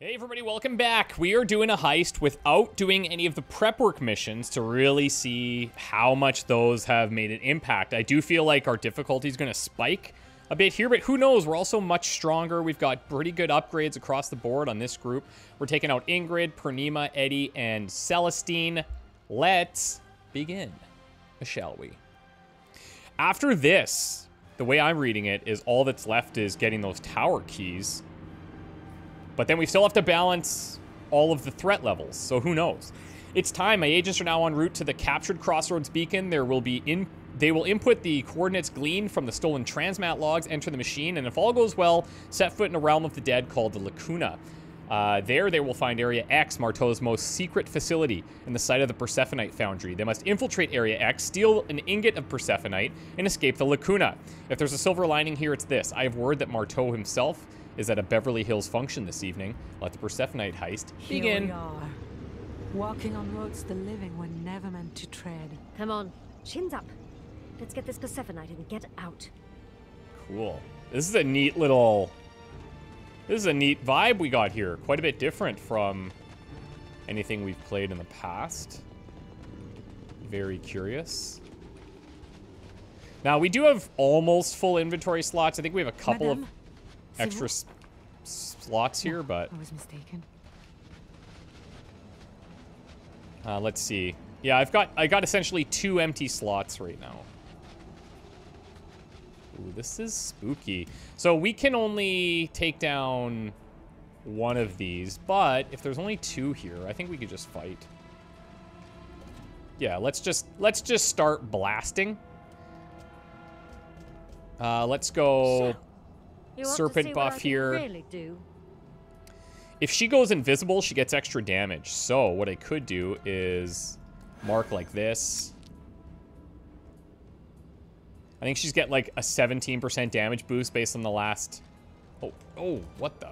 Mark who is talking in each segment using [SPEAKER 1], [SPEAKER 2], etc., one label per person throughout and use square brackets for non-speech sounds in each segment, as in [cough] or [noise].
[SPEAKER 1] Hey everybody, welcome back. We are doing a heist without doing any of the prep work missions to really see how much those have made an impact. I do feel like our difficulty is going to spike a bit here, but who knows? We're also much stronger. We've got pretty good upgrades across the board on this group. We're taking out Ingrid, Purnima, Eddie, and Celestine. Let's begin, shall we? After this, the way I'm reading it is all that's left is getting those tower keys but then we still have to balance all of the threat levels, so who knows? It's time. My agents are now en route to the captured Crossroads beacon. There will be in they will input the coordinates gleaned from the stolen transmat logs, enter the machine, and if all goes well, set foot in a realm of the dead called the Lacuna. Uh, there, they will find Area X, Marteau's most secret facility, in the site of the Persephonite foundry. They must infiltrate Area X, steal an ingot of Persephonite, and escape the Lacuna. If there's a silver lining here, it's this. I have word that Marteau himself is at a Beverly Hills function this evening. Let the Persephonite heist begin.
[SPEAKER 2] Here we are. Walking on roads the living were never meant to tread.
[SPEAKER 3] Come on, chins up. Let's get this Persephonite and get out.
[SPEAKER 1] Cool. This is a neat little... This is a neat vibe we got here. Quite a bit different from anything we've played in the past. Very curious. Now, we do have almost full inventory slots. I think we have a couple
[SPEAKER 2] Madame,
[SPEAKER 1] of extra slots here, but...
[SPEAKER 2] I was mistaken.
[SPEAKER 1] Uh, let's see. Yeah, I've got I got essentially two empty slots right now. Ooh, this is spooky. So we can only take down one of these, but if there's only two here, I think we could just fight. Yeah, let's just let's just start blasting. Uh, let's go serpent buff here.
[SPEAKER 3] Really?
[SPEAKER 1] If she goes invisible, she gets extra damage. So what I could do is mark like this. I think she's get like a 17% damage boost based on the last... Oh, oh, what the?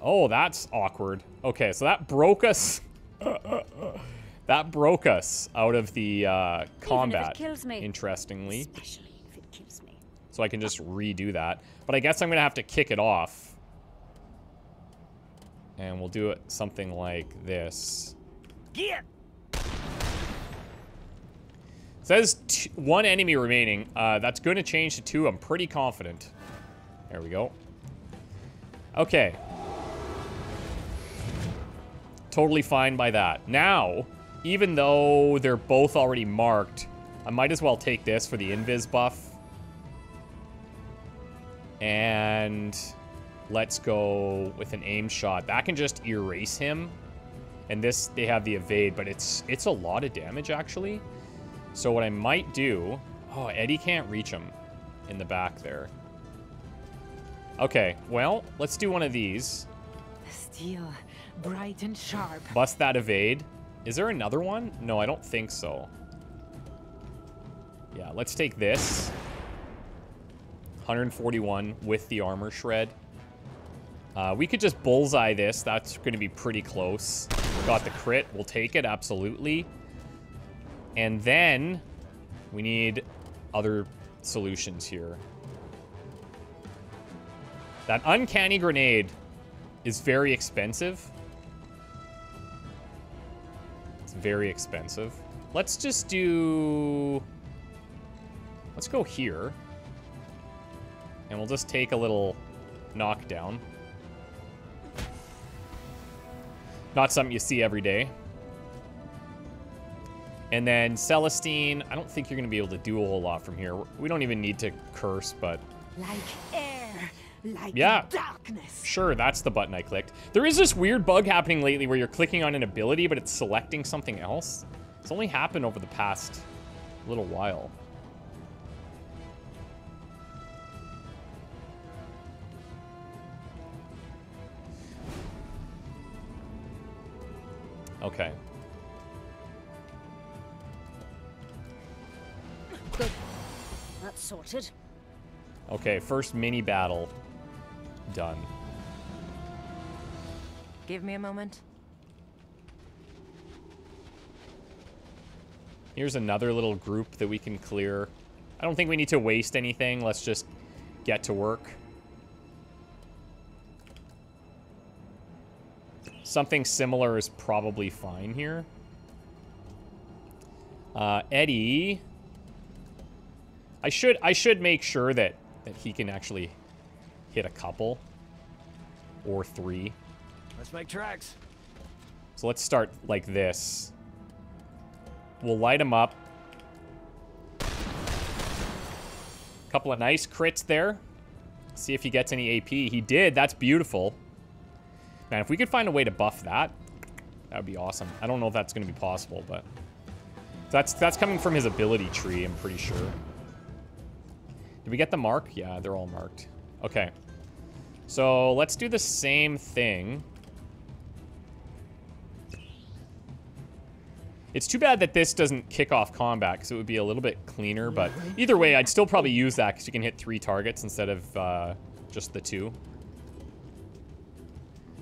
[SPEAKER 1] Oh, that's awkward. Okay, so that broke us... [laughs] that broke us out of the uh, combat, interestingly.
[SPEAKER 3] Especially if it kills me.
[SPEAKER 1] So I can just redo that. But I guess I'm going to have to kick it off. And we'll do it something like this.
[SPEAKER 4] Get.
[SPEAKER 1] Says one enemy remaining. Uh, that's going to change to two. I'm pretty confident. There we go. Okay. Totally fine by that. Now, even though they're both already marked, I might as well take this for the invis buff. And let's go with an aim shot. That can just erase him. And this, they have the evade, but it's it's a lot of damage, actually. So what I might do... Oh, Eddie can't reach him in the back there. Okay, well, let's do one of these.
[SPEAKER 2] Steel, bright and sharp.
[SPEAKER 1] Bust that evade. Is there another one? No, I don't think so. Yeah, let's take this. 141 with the armor shred. Uh, we could just bullseye this. That's going to be pretty close. Got the crit. We'll take it, absolutely. And then we need other solutions here. That uncanny grenade is very expensive. It's very expensive. Let's just do... Let's go here. And we'll just take a little knockdown. Not something you see every day. And then Celestine, I don't think you're going to be able to do a whole lot from here. We don't even need to curse, but...
[SPEAKER 2] Like air, like
[SPEAKER 1] Yeah.
[SPEAKER 2] darkness.
[SPEAKER 1] Sure, that's the button I clicked. There is this weird bug happening lately where you're clicking on an ability, but it's selecting something else. It's only happened over the past little while. Okay.
[SPEAKER 3] Good. That's sorted.
[SPEAKER 1] Okay, first mini battle done.
[SPEAKER 2] Give me a moment.
[SPEAKER 1] Here's another little group that we can clear. I don't think we need to waste anything. Let's just get to work. Something similar is probably fine here. Uh, Eddie... I should I should make sure that, that he can actually hit a couple. Or three.
[SPEAKER 4] Let's make tracks.
[SPEAKER 1] So let's start like this. We'll light him up. A couple of nice crits there. See if he gets any AP. He did. That's beautiful. Man, if we could find a way to buff that, that would be awesome. I don't know if that's going to be possible, but... That's, that's coming from his ability tree, I'm pretty sure. Did we get the mark? Yeah, they're all marked. Okay. So let's do the same thing. It's too bad that this doesn't kick off combat because it would be a little bit cleaner, but either way, I'd still probably use that because you can hit three targets instead of uh, just the two.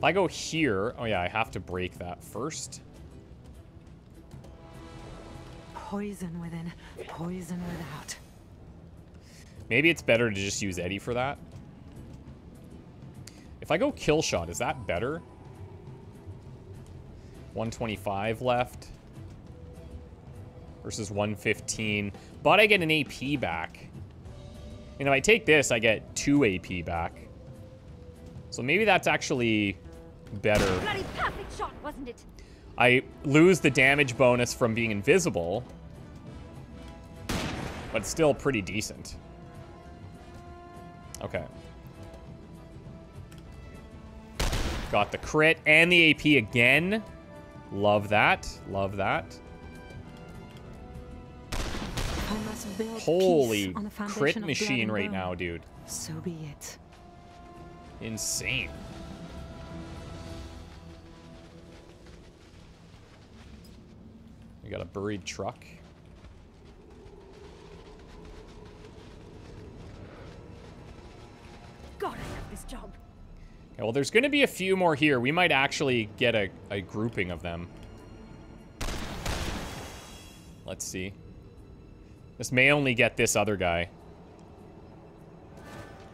[SPEAKER 1] If I go here, oh yeah, I have to break that first.
[SPEAKER 2] Poison within, poison without.
[SPEAKER 1] Maybe it's better to just use Eddie for that. If I go kill shot, is that better? 125 left versus 115. But I get an AP back. And if I take this, I get 2 AP back. So maybe that's actually better.
[SPEAKER 3] Bloody perfect shot, wasn't it?
[SPEAKER 1] I lose the damage bonus from being invisible. But still pretty decent. Okay. Got the crit and the AP again. Love that. Love that. Holy crit machine right now, dude.
[SPEAKER 2] So be it.
[SPEAKER 1] Insane. We got a buried truck.
[SPEAKER 3] God, I love this job.
[SPEAKER 1] Okay, well, there's going to be a few more here. We might actually get a, a grouping of them. Let's see. This may only get this other guy.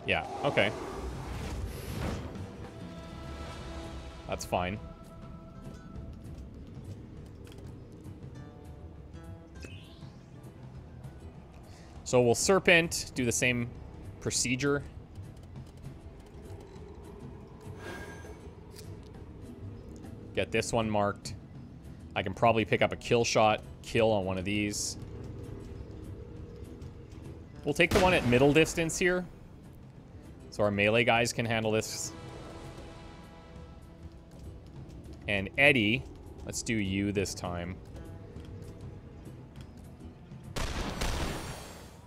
[SPEAKER 1] Yeah, okay. That's fine. So we'll Serpent, do the same procedure. Get this one marked. I can probably pick up a kill shot, kill on one of these. We'll take the one at middle distance here. So our melee guys can handle this. And Eddie, let's do you this time.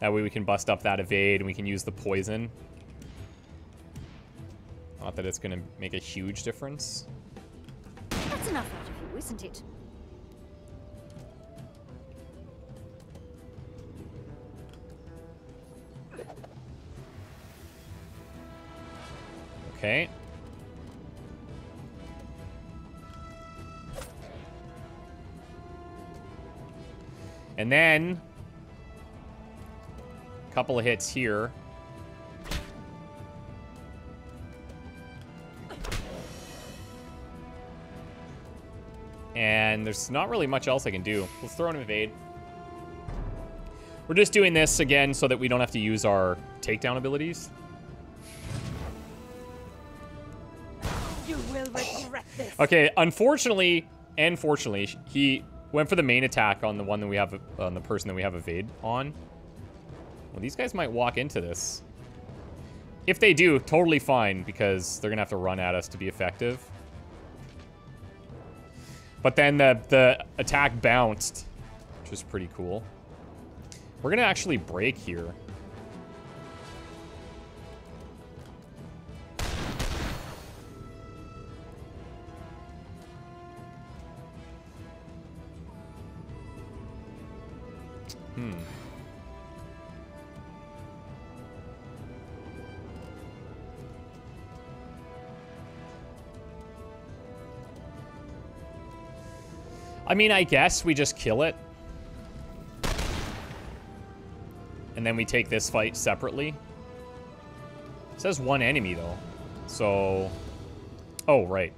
[SPEAKER 1] That way we can bust up that evade and we can use the poison. Not that it's going to make a huge difference.
[SPEAKER 3] That's enough out of you, isn't it?
[SPEAKER 1] Okay. And then, couple of hits here. And there's not really much else I can do. Let's throw an evade. We're just doing this again so that we don't have to use our takedown abilities.
[SPEAKER 3] You will regret this.
[SPEAKER 1] Okay, unfortunately and fortunately, he went for the main attack on the one that we have, on the person that we have evade on. Well, these guys might walk into this. If they do, totally fine, because they're going to have to run at us to be effective. But then the, the attack bounced, which is pretty cool. We're going to actually break here. I mean, I guess we just kill it. And then we take this fight separately. It says one enemy, though. So... Oh, right.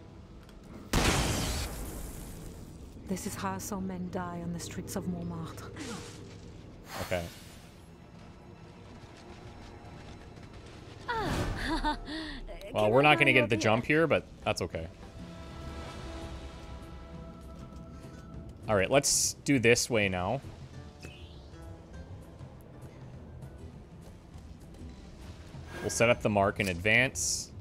[SPEAKER 2] This is how some men die on the streets of Montmartre.
[SPEAKER 1] Okay. [laughs] Well, we're not going to get the jump here, but that's okay. All right, let's do this way now. We'll set up the mark in advance.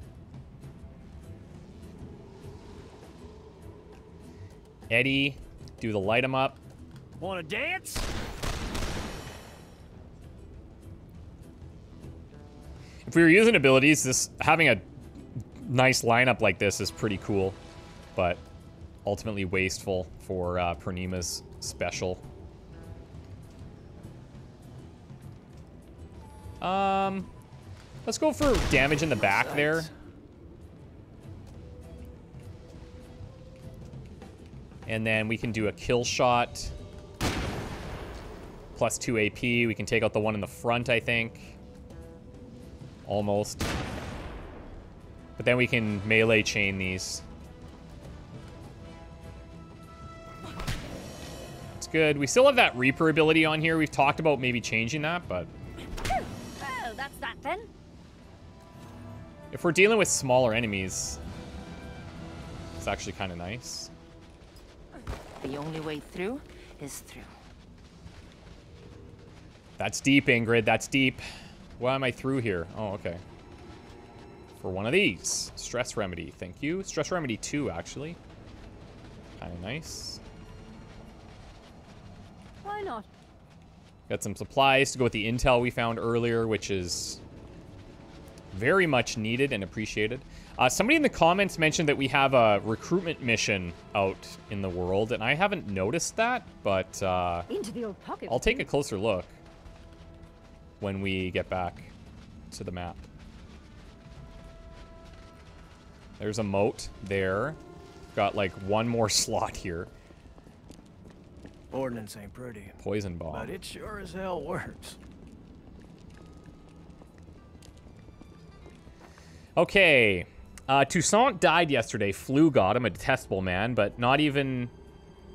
[SPEAKER 1] Eddie, do the light 'em up.
[SPEAKER 4] Want to dance?
[SPEAKER 1] If we were using abilities, this having a nice lineup like this is pretty cool, but ultimately wasteful for uh, Purnima's special. Um, let's go for damage in the back there. And then we can do a kill shot. Plus 2 AP. We can take out the one in the front, I think. Almost. But then we can melee chain these. It's good. We still have that Reaper ability on here. We've talked about maybe changing that, but
[SPEAKER 3] Oh, that's that then.
[SPEAKER 1] if we're dealing with smaller enemies, it's actually kind of nice.
[SPEAKER 5] The only way through is through.
[SPEAKER 1] That's deep, Ingrid. That's deep. Why am I through here? Oh, okay. For one of these. Stress Remedy. Thank you. Stress Remedy 2, actually. Kind of nice.
[SPEAKER 3] Why not?
[SPEAKER 1] Got some supplies to go with the intel we found earlier, which is very much needed and appreciated. Uh, somebody in the comments mentioned that we have a recruitment mission out in the world, and I haven't noticed that, but uh,
[SPEAKER 3] Into the old pocket.
[SPEAKER 1] I'll take a closer look when we get back to the map. There's a moat there. Got like one more [laughs] slot here.
[SPEAKER 4] Ordnance ain't pretty,
[SPEAKER 1] Poison bomb.
[SPEAKER 4] but it sure as hell works.
[SPEAKER 1] Okay. Uh, Toussaint died yesterday. Flu got him, a detestable man, but not even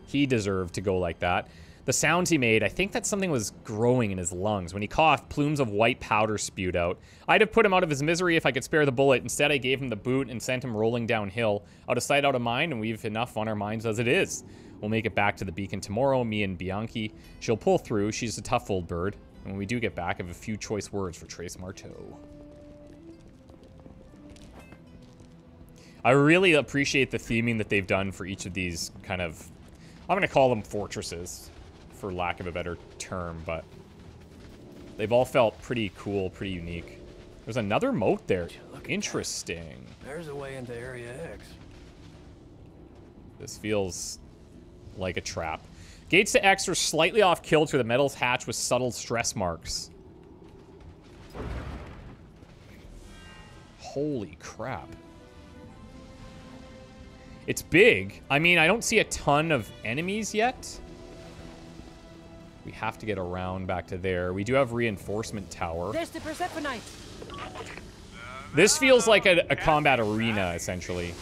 [SPEAKER 1] he deserved to go like that. The sounds he made, I think that something was growing in his lungs. When he coughed, plumes of white powder spewed out. I'd have put him out of his misery if I could spare the bullet. Instead, I gave him the boot and sent him rolling downhill. Out of sight, out of mind, and we've enough on our minds as it is. We'll make it back to the beacon tomorrow, me and Bianchi. She'll pull through. She's a tough old bird. And when we do get back, I have a few choice words for Trace Marteau. I really appreciate the theming that they've done for each of these kind of, I'm going to call them fortresses, for lack of a better term, but they've all felt pretty cool, pretty unique. There's another moat there.
[SPEAKER 4] Look at that.
[SPEAKER 1] Interesting.
[SPEAKER 4] There's a way into Area X.
[SPEAKER 1] This feels like a trap. Gates to X are slightly off kilter. The metal's hatched with subtle stress marks. Holy crap. It's big. I mean, I don't see a ton of enemies yet. We have to get around back to there. We do have reinforcement tower.
[SPEAKER 2] There's the Persephonite.
[SPEAKER 1] This feels like a, a combat arena, essentially.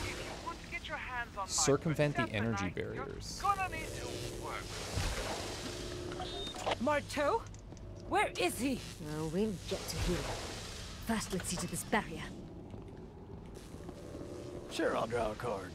[SPEAKER 1] Circumvent the energy barriers.
[SPEAKER 2] Marteau? Where is he?
[SPEAKER 3] Oh, we'll get to him. First, let's see to this barrier.
[SPEAKER 4] Sure, I'll draw a card.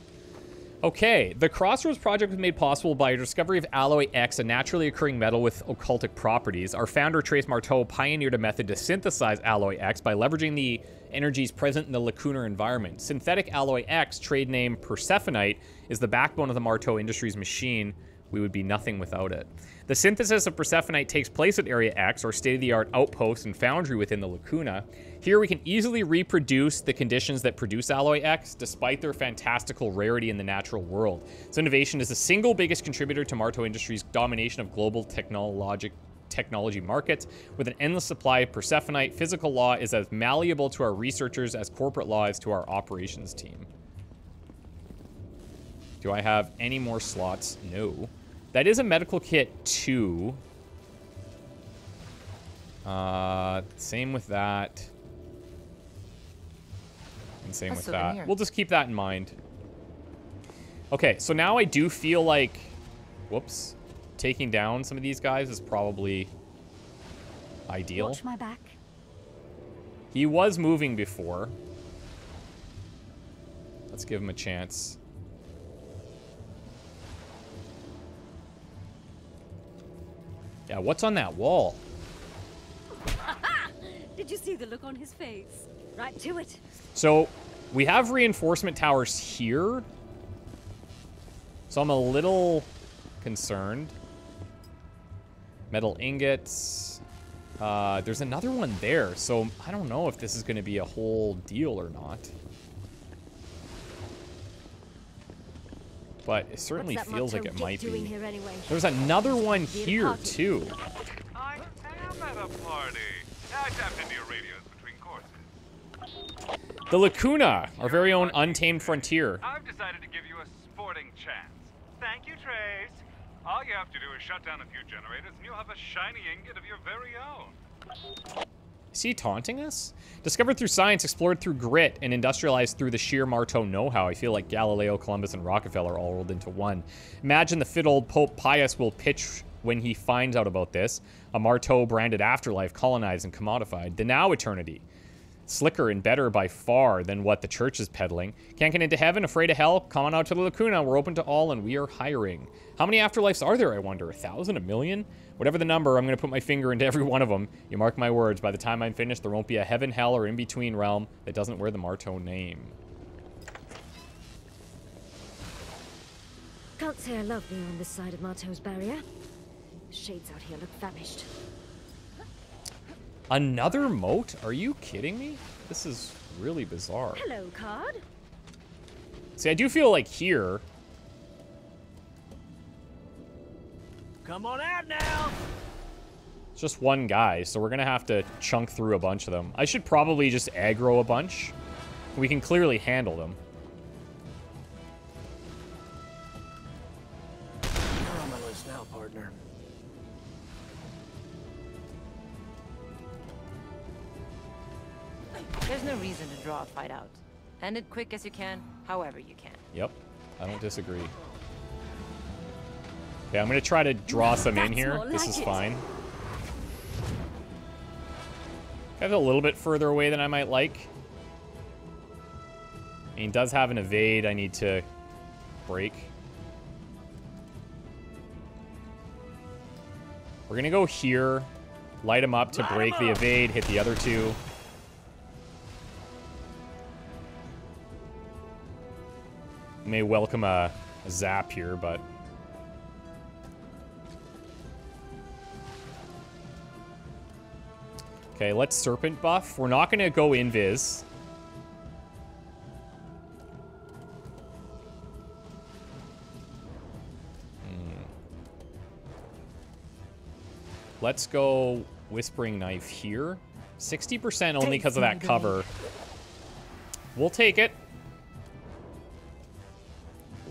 [SPEAKER 1] Okay, the Crossroads project was made possible by a discovery of Alloy X, a naturally occurring metal with occultic properties. Our founder, Trace Marteau, pioneered a method to synthesize Alloy X by leveraging the energies present in the lacunar environment. Synthetic Alloy X, trade name Persephonite, is the backbone of the Marteau Industries machine. We would be nothing without it. The synthesis of Persephonite takes place at Area X, our state-of-the-art outpost and foundry within the Lacuna. Here we can easily reproduce the conditions that produce Alloy X, despite their fantastical rarity in the natural world. This innovation is the single biggest contributor to Marteau Industries' domination of global technologic technology markets. With an endless supply of Persephonite, physical law is as malleable to our researchers as corporate law is to our operations team. Do I have any more slots? No. That is a medical kit too. Uh, same with that. And same
[SPEAKER 5] A
[SPEAKER 1] with that. We'll just keep that in mind. Okay, so now I do feel like whoops, taking down some of these guys is probably ideal.
[SPEAKER 3] Watch my back.
[SPEAKER 1] He was moving before. Let's give him a chance. Yeah, what's on that wall? [laughs]
[SPEAKER 3] Did you see the look on his face? Right to it.
[SPEAKER 1] So, we have reinforcement towers here. So I'm a little concerned. Metal ingots. Uh, there's another one there, so I don't know if this is going to be a whole deal or not. But it certainly feels like it might be.
[SPEAKER 3] here anyway?
[SPEAKER 1] There's another one
[SPEAKER 3] Be at a
[SPEAKER 1] here,
[SPEAKER 3] party.
[SPEAKER 1] too.
[SPEAKER 6] I am at a party. I tapped into your radios between courses.
[SPEAKER 1] The Lacuna, our very own untamed frontier.
[SPEAKER 6] I've decided to give you a sporting chance. Thank you, Trace. All you have to do is shut down a few generators and you'll have a shiny ingot of your very own.
[SPEAKER 1] Is he taunting us? Discovered through science, explored through grit, and industrialized through the sheer Marteau know-how. I feel like Galileo, Columbus, and Rockefeller all rolled into one. Imagine the fit old Pope Pius will pitch when he finds out about this. A Marteau-branded afterlife, colonized and commodified. The now eternity. Slicker and better by far than what the church is peddling. Can't get into heaven, afraid of hell? Come on out to the Lacuna. We're open to all, and we are hiring. How many afterlives are there, I wonder? A thousand? A million? Whatever the number, I'm going to put my finger into [laughs] every one of them. You mark my words, by the time I'm finished, there won't be a heaven, hell, or in-between realm that doesn't wear the Marteau name.
[SPEAKER 3] Can't say I love being on this side of Marteau's barrier. Shades out here look famished.
[SPEAKER 1] Another moat? Are you kidding me? This is really bizarre.
[SPEAKER 3] Hello, card.
[SPEAKER 1] See, I do feel like here,
[SPEAKER 4] Come on out now.
[SPEAKER 1] it's just one guy, so we're going to have to chunk through a bunch of them. I should probably just aggro a bunch. We can clearly handle them.
[SPEAKER 5] There's no reason to draw a fight out. End it quick as you can, however you can.
[SPEAKER 1] Yep, I don't disagree. Okay, I'm gonna try to draw some in here.
[SPEAKER 3] more
[SPEAKER 1] This is
[SPEAKER 3] it.
[SPEAKER 1] fine. Kind of a little bit further away than I might like. I He does have an evade I need to break. We're gonna go here, light him up to
[SPEAKER 4] Light
[SPEAKER 1] break the evade, hit the other two. May welcome a, a zap here, but Okay, let's Serpent buff. We're not going to go Invis. Hmm. Let's go Whispering Knife here. 60% only because of that cover. We'll take it.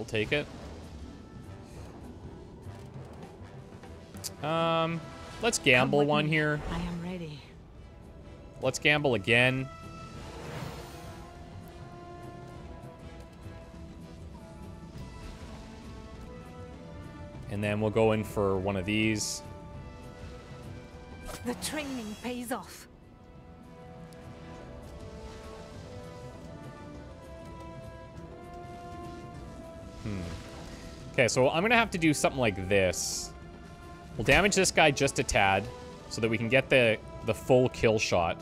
[SPEAKER 1] We'll take it. Um, let's gamble one here.
[SPEAKER 2] I am ready.
[SPEAKER 1] Let's gamble again. And then we'll go in for one of these.
[SPEAKER 2] The training pays off.
[SPEAKER 1] Okay, so I'm gonna have to do something like this. We'll damage this guy just a tad, so that we can get the the full kill shot.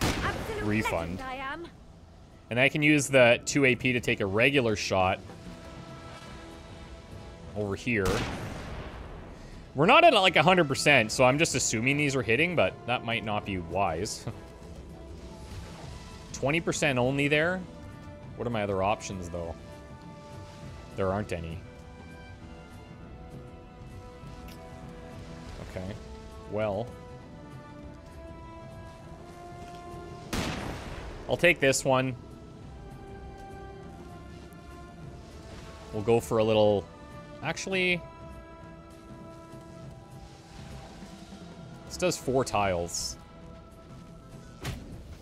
[SPEAKER 3] Absolute
[SPEAKER 1] Refund. And I can use the 2 AP to take a regular shot over here. We're not at like 100%, so I'm just assuming these are hitting, but that might not be wise. [laughs] 20% only there? What are my other options, though? There aren't any. Okay. Well. I'll take this one. We'll go for a little... Actually... This does four tiles.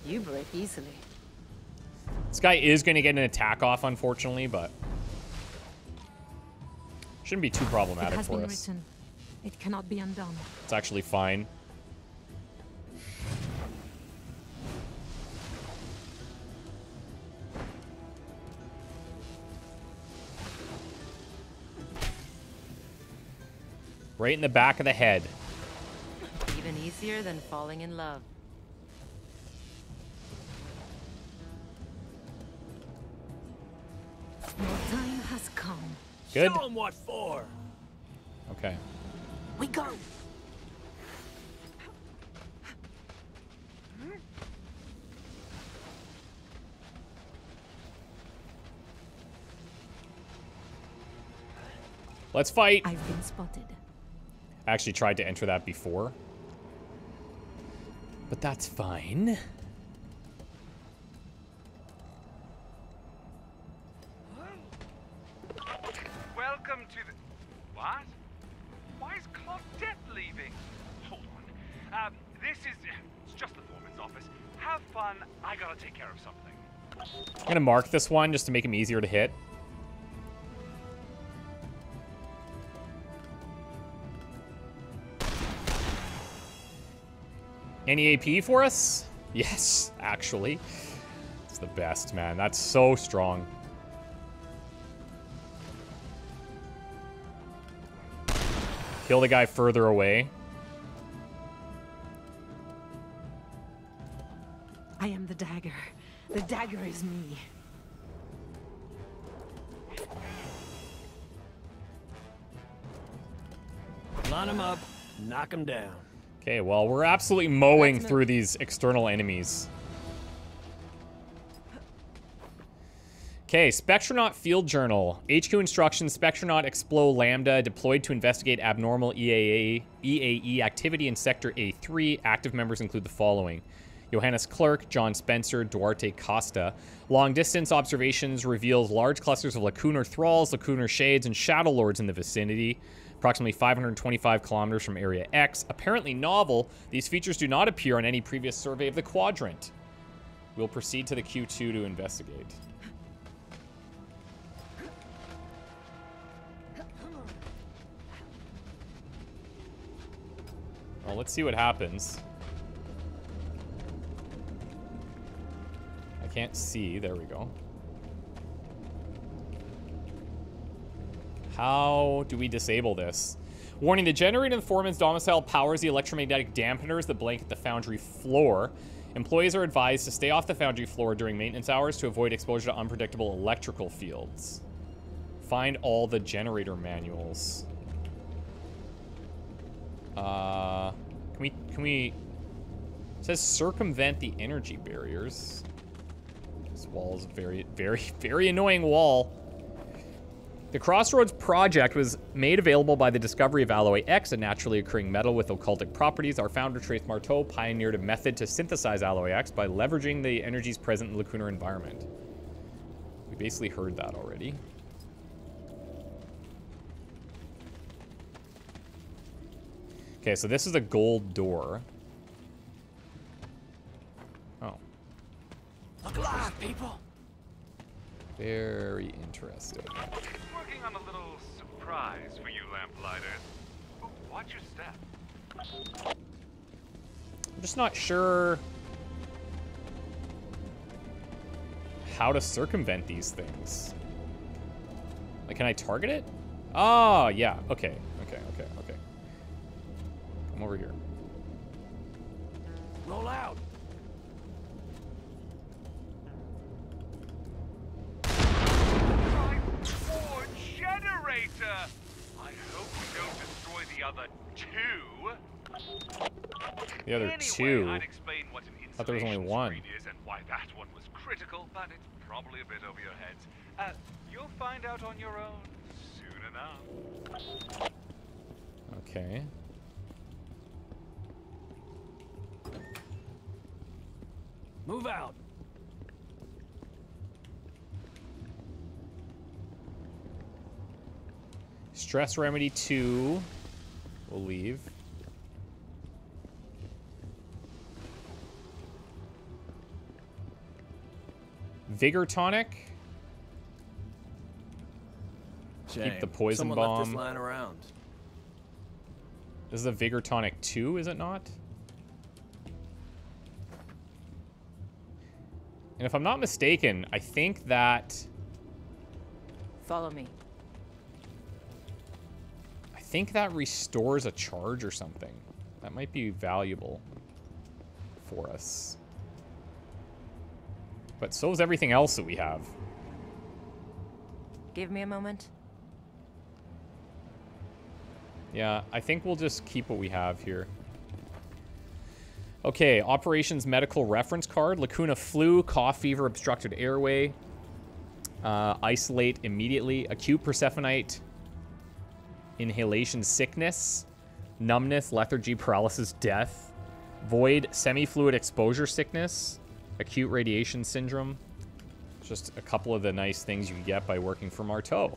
[SPEAKER 5] You break easily.
[SPEAKER 1] This guy is going to get an attack off, unfortunately, but... Shouldn't be too
[SPEAKER 2] It
[SPEAKER 1] problematic
[SPEAKER 2] has
[SPEAKER 1] for
[SPEAKER 2] been
[SPEAKER 1] us.
[SPEAKER 2] written. It cannot be undone.
[SPEAKER 1] It's actually fine. Right in the back of the head.
[SPEAKER 5] Even easier than falling in love.
[SPEAKER 2] Your time has come.
[SPEAKER 1] Good.
[SPEAKER 4] Show 'em what for.
[SPEAKER 1] Okay.
[SPEAKER 2] We go.
[SPEAKER 1] Let's fight.
[SPEAKER 2] I've been spotted.
[SPEAKER 1] I actually tried to enter that before. But that's fine.
[SPEAKER 6] Fun. I gotta take care of something.
[SPEAKER 1] I'm gonna mark this one just to make him easier to hit. Any AP for us? [laughs] Yes, actually. It's the best, man. That's so strong. Kill the guy further away.
[SPEAKER 2] I am the dagger. The dagger is me.
[SPEAKER 4] Line 'em up, knock 'em down.
[SPEAKER 1] Okay, well, we're absolutely mowing through these external enemies. Okay, Spectronaut Field Journal. HQ instructions, Spectronaut Explo Lambda deployed to investigate abnormal EAA, EAE E activity in Sector A3. Active members include the following. Johannes Clerk, John Spencer, Duarte Costa. Long distance observations reveals large clusters of lacunar thralls, lacunar shades, and shadow lords in the vicinity. Approximately 525 kilometers from Area X. Apparently novel, these features do not appear on any previous survey of the quadrant. We'll proceed to the Q2 to investigate. Well, let's see what happens. I can't see. There we go. How do we disable this? Warning, the generator in the foreman's domicile powers the electromagnetic dampeners that blanket the foundry floor. Employees are advised to stay off the foundry floor during maintenance hours to avoid exposure to unpredictable electrical fields. Find all the generator manuals. Uh, can we, can we, it says circumvent the energy barriers. This wall is very, very, [laughs] very annoying wall. The Crossroads project was made available by the discovery of Alloy X, a naturally occurring metal with occultic properties. Our founder, Trace Marteau, pioneered a method to synthesize Alloy X by leveraging the energies present in the lacunar environment. We basically heard that already. Okay, so this is a gold door.
[SPEAKER 4] Look alive, people.
[SPEAKER 1] very interesting.
[SPEAKER 6] Working on a little surprise for you, lamplighters. Watch your step.
[SPEAKER 1] I'm just not sure how to circumvent these things. Like, can I target it? Oh, yeah. Okay. Okay. Okay. Okay. Come over here.
[SPEAKER 6] Two. I'd explain what an
[SPEAKER 1] Thought there was only one.
[SPEAKER 6] and why that one was critical, but it's probably a bit over your heads. Uh, you'll find out on your own soon enough.
[SPEAKER 1] Okay.
[SPEAKER 4] Move out.
[SPEAKER 1] Stress remedy two. We'll leave. Vigor tonic.
[SPEAKER 4] Shame.
[SPEAKER 1] the poison
[SPEAKER 4] Someone left this
[SPEAKER 1] bomb.
[SPEAKER 4] lying around.
[SPEAKER 1] This is a Vigor Tonic 2, is it not? And if I'm not mistaken, I think that...
[SPEAKER 5] Follow me.
[SPEAKER 1] I think that restores a charge or something. That might be valuable for us. But so is everything else that we have.
[SPEAKER 5] Give me a moment.
[SPEAKER 1] Yeah, I think we'll just keep what we have here. Okay, operations medical reference card. Lacuna flu, cough, fever, obstructed airway. Uh, isolate immediately. Acute Persephonite. Inhalation sickness. Numbness, lethargy, paralysis, death. Void, semi-fluid exposure sickness. Acute radiation syndrome. Just a couple of the nice things you can get by working for Marteau.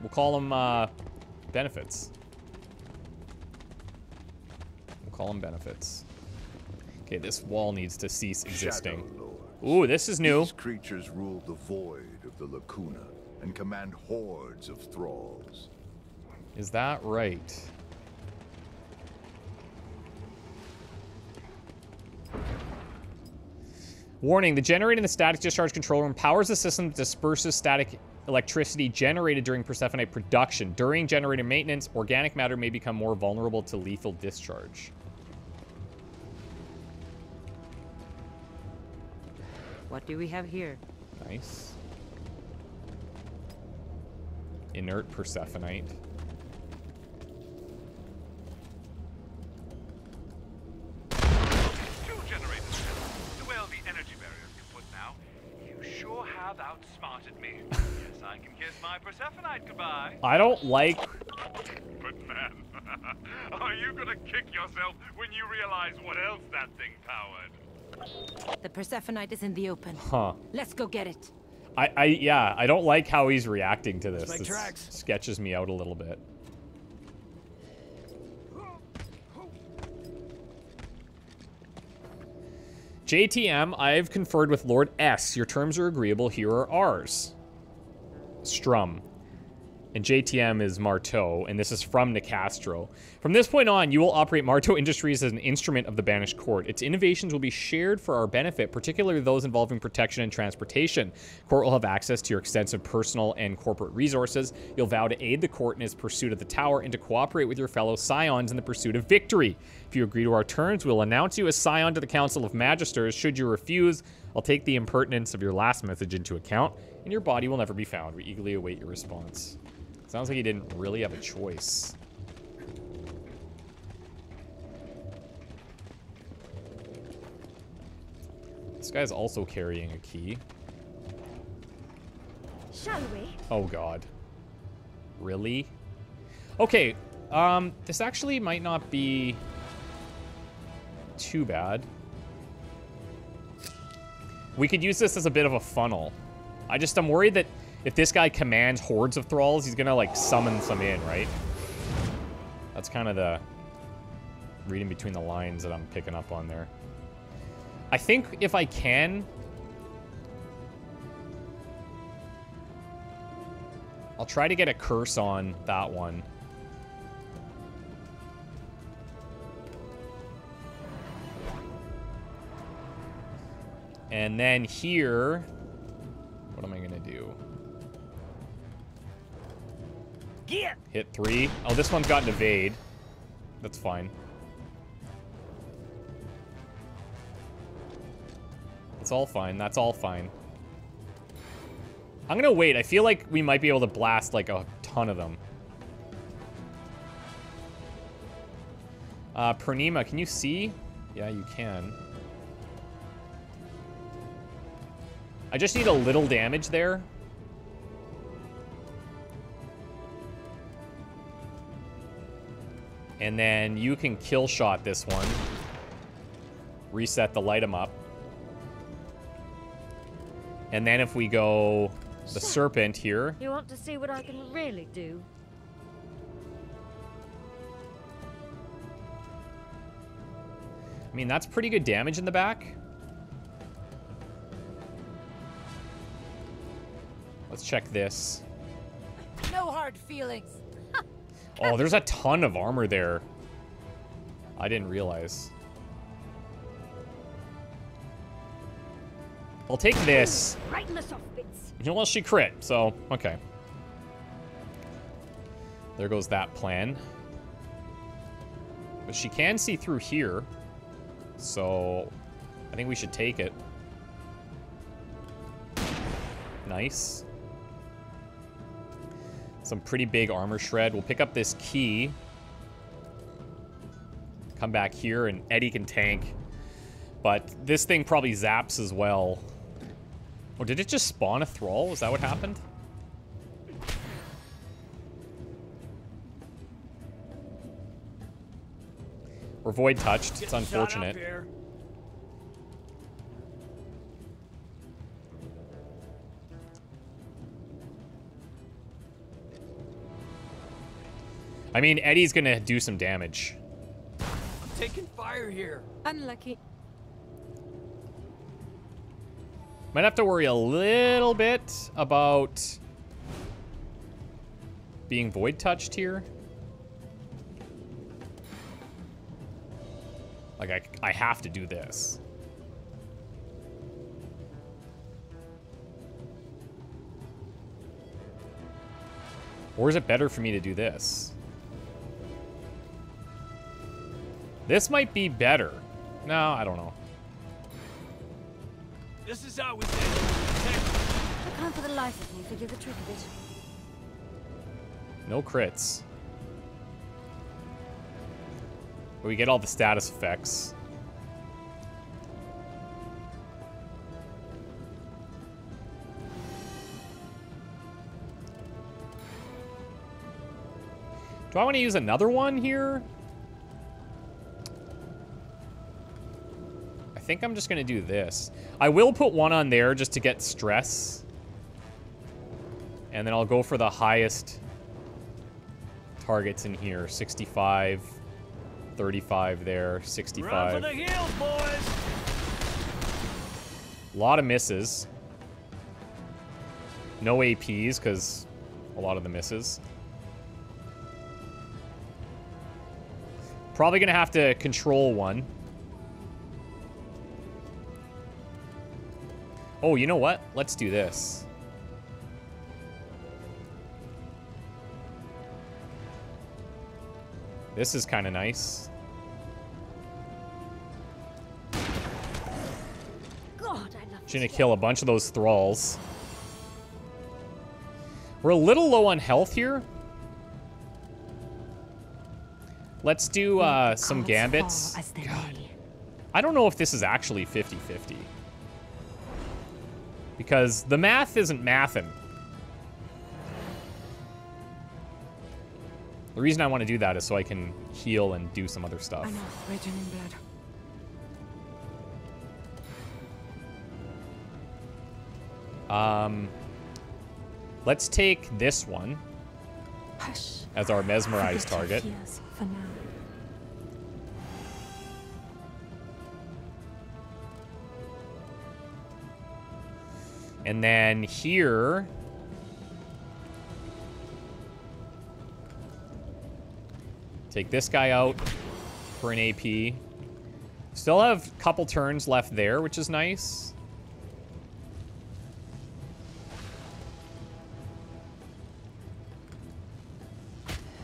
[SPEAKER 1] We'll call them uh, benefits. We'll call them benefits. Okay, this wall needs to cease existing. Ooh, this is new.
[SPEAKER 7] These creatures rule the void of the Lacuna and command hordes of thralls.
[SPEAKER 1] Is that right? Warning, the generator in the static discharge control room powers the system that disperses static electricity generated during Persephonite production. During generator maintenance, organic matter may become more vulnerable to lethal discharge.
[SPEAKER 5] What do we have here?
[SPEAKER 1] Nice. Inert Persephonite.
[SPEAKER 6] Kiss Persephonite goodbye.
[SPEAKER 1] I don't like
[SPEAKER 6] But man, [laughs] are you gonna kick yourself when you realize what else that thing powered?
[SPEAKER 5] The Persephonite is in the open.
[SPEAKER 1] Huh.
[SPEAKER 5] Let's go get it.
[SPEAKER 1] I, I yeah, I don't like how he's reacting to this.
[SPEAKER 4] make
[SPEAKER 1] This
[SPEAKER 4] tracks.
[SPEAKER 1] sketches me out a little bit. JTM, I've conferred with Lord S. Your terms are agreeable. Here are ours. Strum. And JTM is Marteau, and this is from Nicastro. From this point on, you will operate Marteau Industries as an instrument of the Banished Court. Its innovations will be shared for our benefit, particularly those involving protection and transportation. Court will have access to your extensive personal and corporate resources. You'll vow to aid the court in its pursuit of the tower and to cooperate with your fellow scions in the pursuit of victory. If you agree to our terms, we'll announce you as scion to the Council of Magisters. Should you refuse, I'll take the impertinence of your last message into account, and your body will never be found. We eagerly await your response. Sounds like he didn't really have a choice. This guy's also carrying a key.
[SPEAKER 3] Shall we?
[SPEAKER 1] Oh god. Really? Okay, um, this actually might not be too bad. We could use this as a bit of a funnel. I just I'm worried that if this guy commands hordes of thralls, he's gonna like summon some in, right? That's kind of the reading between the lines that I'm picking up on there. I think if I can, I'll try to get a curse on that one. And then here, what am I gonna do?
[SPEAKER 4] Get!
[SPEAKER 1] Hit three. Oh, this one's got an evade. That's fine. It's all fine. That's all fine. I'm gonna wait. I feel like we might be able to blast like a ton of them. Uh, Purnima, can you see? Yeah, you can. I just need a little damage there. And then you can kill shot this one. Reset the light 'em up. And then if we go the serpent here,
[SPEAKER 3] You want to see what I can really do?
[SPEAKER 1] I mean, that's pretty good damage in the back. Let's check this.
[SPEAKER 5] No hard feelings. [laughs]
[SPEAKER 1] Oh, there's a ton of armor there. I didn't realize. I'll take this.
[SPEAKER 3] Right in the soft bits.
[SPEAKER 1] Well, she crit, so, okay. There goes that plan. But she can see through here. So, I think we should take it. Nice. Some pretty big armor shred. We'll pick up this key. Come back here, and Eddie can tank. But this thing probably zaps as well. Or did it just spawn a thrall? Is that what happened? We're void touched. It's unfortunate. I mean, Eddie's gonna do some damage.
[SPEAKER 4] I'm taking fire here.
[SPEAKER 2] Unlucky.
[SPEAKER 1] Might have to worry a little bit about being void touched here. Like, I, I have to do this. Or is it better for me to do this? This might be better. No, I don't know.
[SPEAKER 4] This is how we did it.
[SPEAKER 3] I can't for the life of me figure the trick of it.
[SPEAKER 1] No crits. But we get all the status effects. Do I want to use another one here? Think I'm just going to do this. I will put one on there just to get stress. And then I'll go for the highest targets in here. 65, 35 there,
[SPEAKER 4] Run for
[SPEAKER 1] 65.
[SPEAKER 4] the boys.
[SPEAKER 1] A lot of misses. No APs, because a lot of the misses. Probably going to have to control one. Oh, you know what? Let's do this. This is kind of nice.
[SPEAKER 3] God, I love
[SPEAKER 1] She's gonna kill a bunch of those thralls. We're a little low on health here. Let's do uh, some gambits.
[SPEAKER 2] fall as they
[SPEAKER 1] God. I don't know if this is actually 50-50. Because the math isn't mathin'. The reason I want to do that is so I can heal and do some other stuff.
[SPEAKER 2] An oath written in blood.
[SPEAKER 1] Um, let's take this one as our mesmerized target. And then here... Take this guy out for an AP. Still have a couple turns left there, which is nice.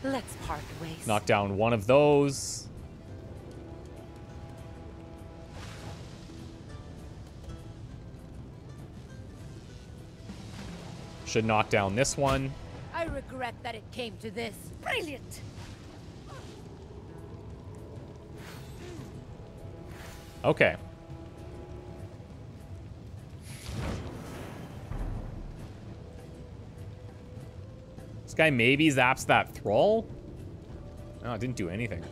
[SPEAKER 5] Let's part ways.
[SPEAKER 1] Knock down one of those. Should knock down this one.
[SPEAKER 5] I regret that it came to this.
[SPEAKER 3] Brilliant!
[SPEAKER 1] Okay. This guy maybe zaps that thrall? No, it didn't do anything.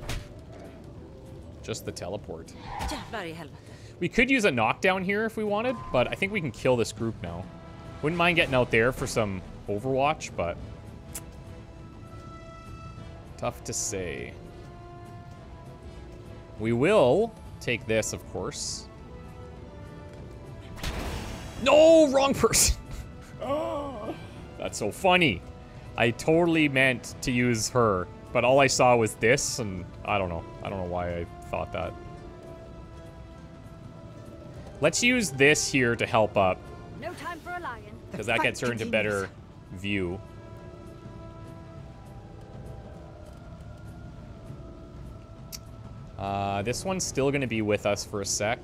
[SPEAKER 1] Just the teleport.
[SPEAKER 5] Jävlar i helvete.
[SPEAKER 1] We could use a knockdown here if we wanted, but I think we can kill this group now. Wouldn't mind getting out there for some Overwatch, but... Tough to say. We will take this, of course. No, wrong person. [laughs] That's so funny. I totally meant to use her, but all I saw was this, and I don't know. I don't know why I thought that. Let's use this here to help up,
[SPEAKER 3] No time for a lion.
[SPEAKER 1] because that gets her into better view. Uh, this one's still going to be with us for a sec.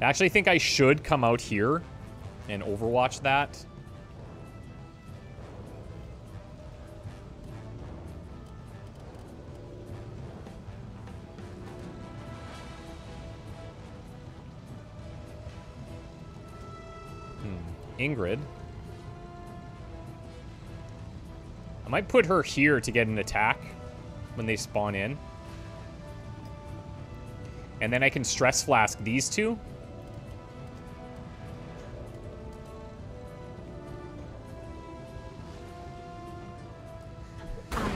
[SPEAKER 1] I actually think I should come out here and overwatch that. Ingrid. I might put her here to get an attack when they spawn in. And then I can stress flask these two.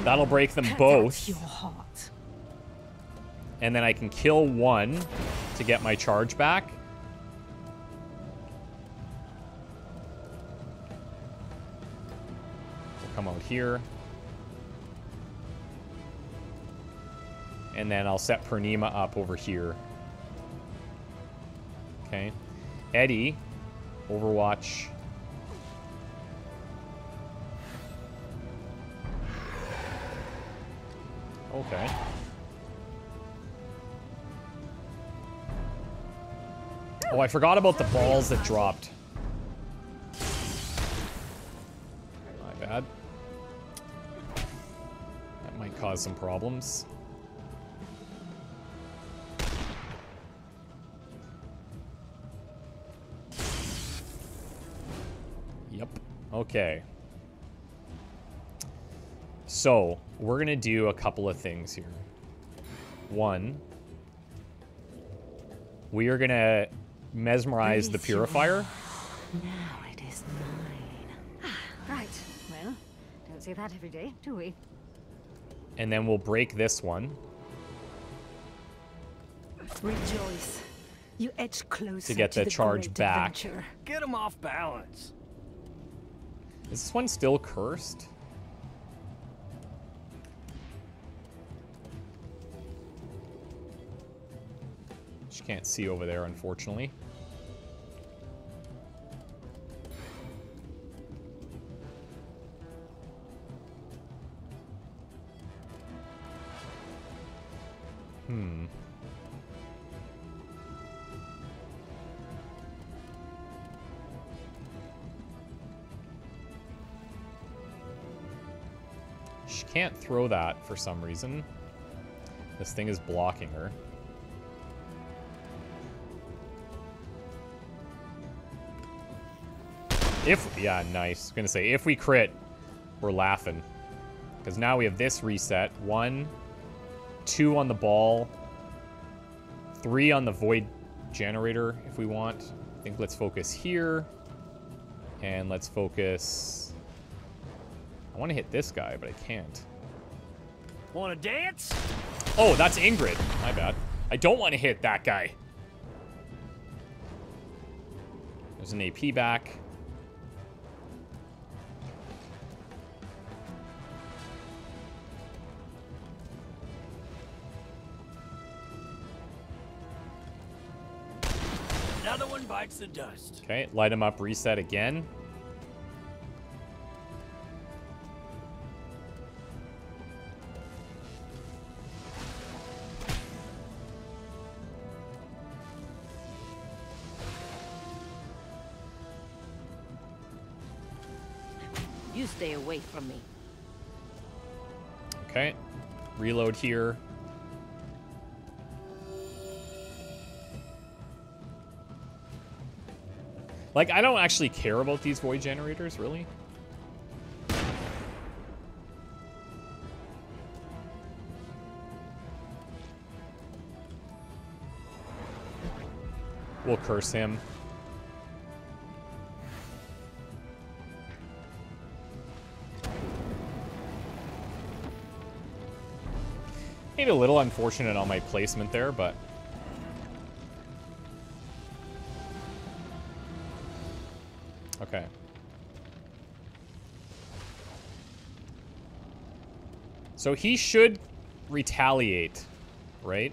[SPEAKER 1] That'll break them both. And then I can kill one to get my charge back. Come out here. And then I'll set Purnima up over here. Okay. Eddie, Overwatch. Okay. Oh, I forgot about the balls that dropped. Cause some problems. Yep. Okay. So, we're going to do a couple of things here. One, we are going to mesmerize the purifier.
[SPEAKER 2] Now it is mine.
[SPEAKER 3] Ah, right. Well, don't see that every day, do we?
[SPEAKER 1] And then we'll break this one
[SPEAKER 2] Rejoice. You edge closer to
[SPEAKER 1] get the
[SPEAKER 2] the
[SPEAKER 1] charge back.
[SPEAKER 2] adventure.
[SPEAKER 4] Get him off balance.
[SPEAKER 1] Is this one still cursed? She can't see over there, unfortunately. Hmm. She can't throw that for some reason. This thing is blocking her. If, yeah, nice. gonna say, if we crit, we're laughing. Because now we have this reset. One, two on the ball, three on the void generator if we want. I think let's focus here. And let's focus... I want to hit this guy, but I can't.
[SPEAKER 4] Wanna dance?
[SPEAKER 1] Oh, that's Ingrid. My bad. I don't want to hit that guy. There's an AP back.
[SPEAKER 4] One bites the dust.
[SPEAKER 1] Okay, light him up, reset again.
[SPEAKER 5] You stay away from me.
[SPEAKER 1] Okay, reload here. Like, I don't actually care about these void generators, really. We'll curse him. Maybe a little unfortunate on my placement there, but Okay. So he should retaliate, right?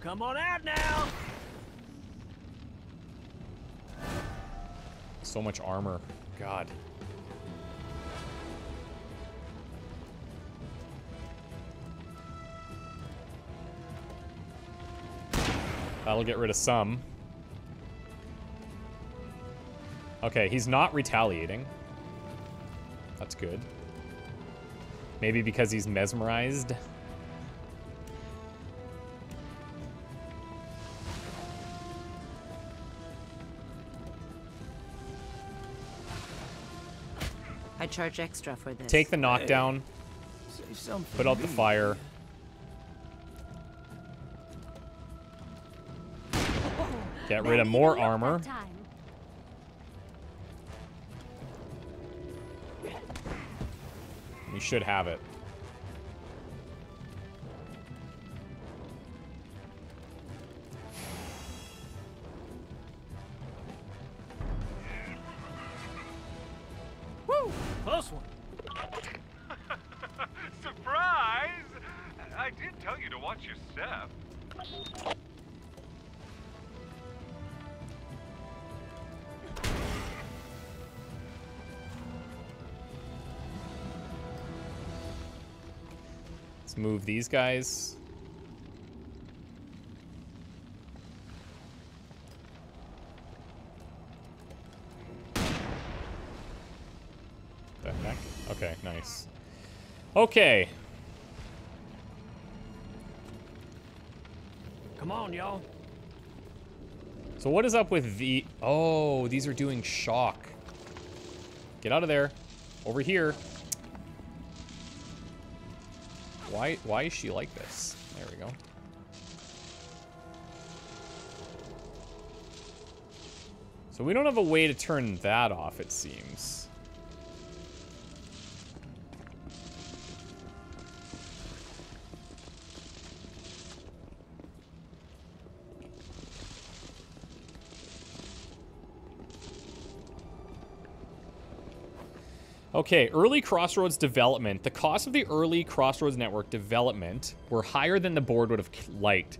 [SPEAKER 4] Come on out now!
[SPEAKER 1] So much armor. God. That'll get rid of some. Okay, he's not retaliating. That's good. Maybe because he's mesmerized.
[SPEAKER 5] I charge extra for this.
[SPEAKER 1] Take the knockdown,
[SPEAKER 4] Say something.
[SPEAKER 1] put out the fire. Get rid of more armor. We should have it. Move these guys. Okay, nice. Okay,
[SPEAKER 4] Come on, y'all.
[SPEAKER 1] so what is up with the... Oh, these are doing shock. Get out of there. Over here. Why, why is she like this? There we go. So we don't have a way to turn that off, it seems. Okay, early Crossroads development. The cost of the early Crossroads network development were higher than the board would have liked.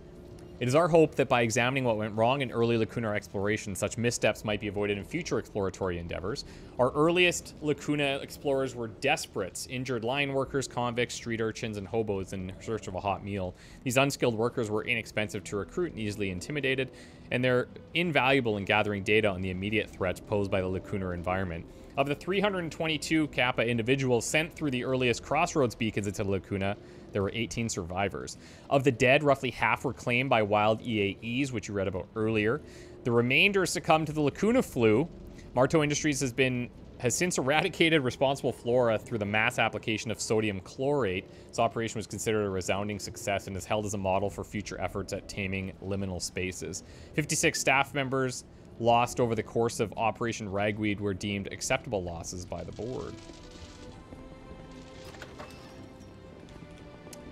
[SPEAKER 1] It is our hope that by examining what went wrong in early Lacuna exploration, such missteps might be avoided in future exploratory endeavors. Our earliest Lacuna explorers were desperates, injured line workers, convicts, street urchins, and hobos in search of a hot meal. These unskilled workers were inexpensive to recruit and easily intimidated, and they're invaluable in gathering data on the immediate threats posed by the Lacuna environment. Of the 322 Kappa individuals sent through the earliest crossroads beacons into Lacuna, there were 18 survivors. Of the dead, roughly half were claimed by wild EAEs, which you read about earlier. The remainder succumbed to the Lacuna flu. Marteau Industries has been has since eradicated responsible flora through the mass application of sodium chlorate. Its operation was considered a resounding success and is held as a model for future efforts at taming liminal spaces. 56 staff members lost over the course of Operation Ragweed were deemed acceptable losses by the board.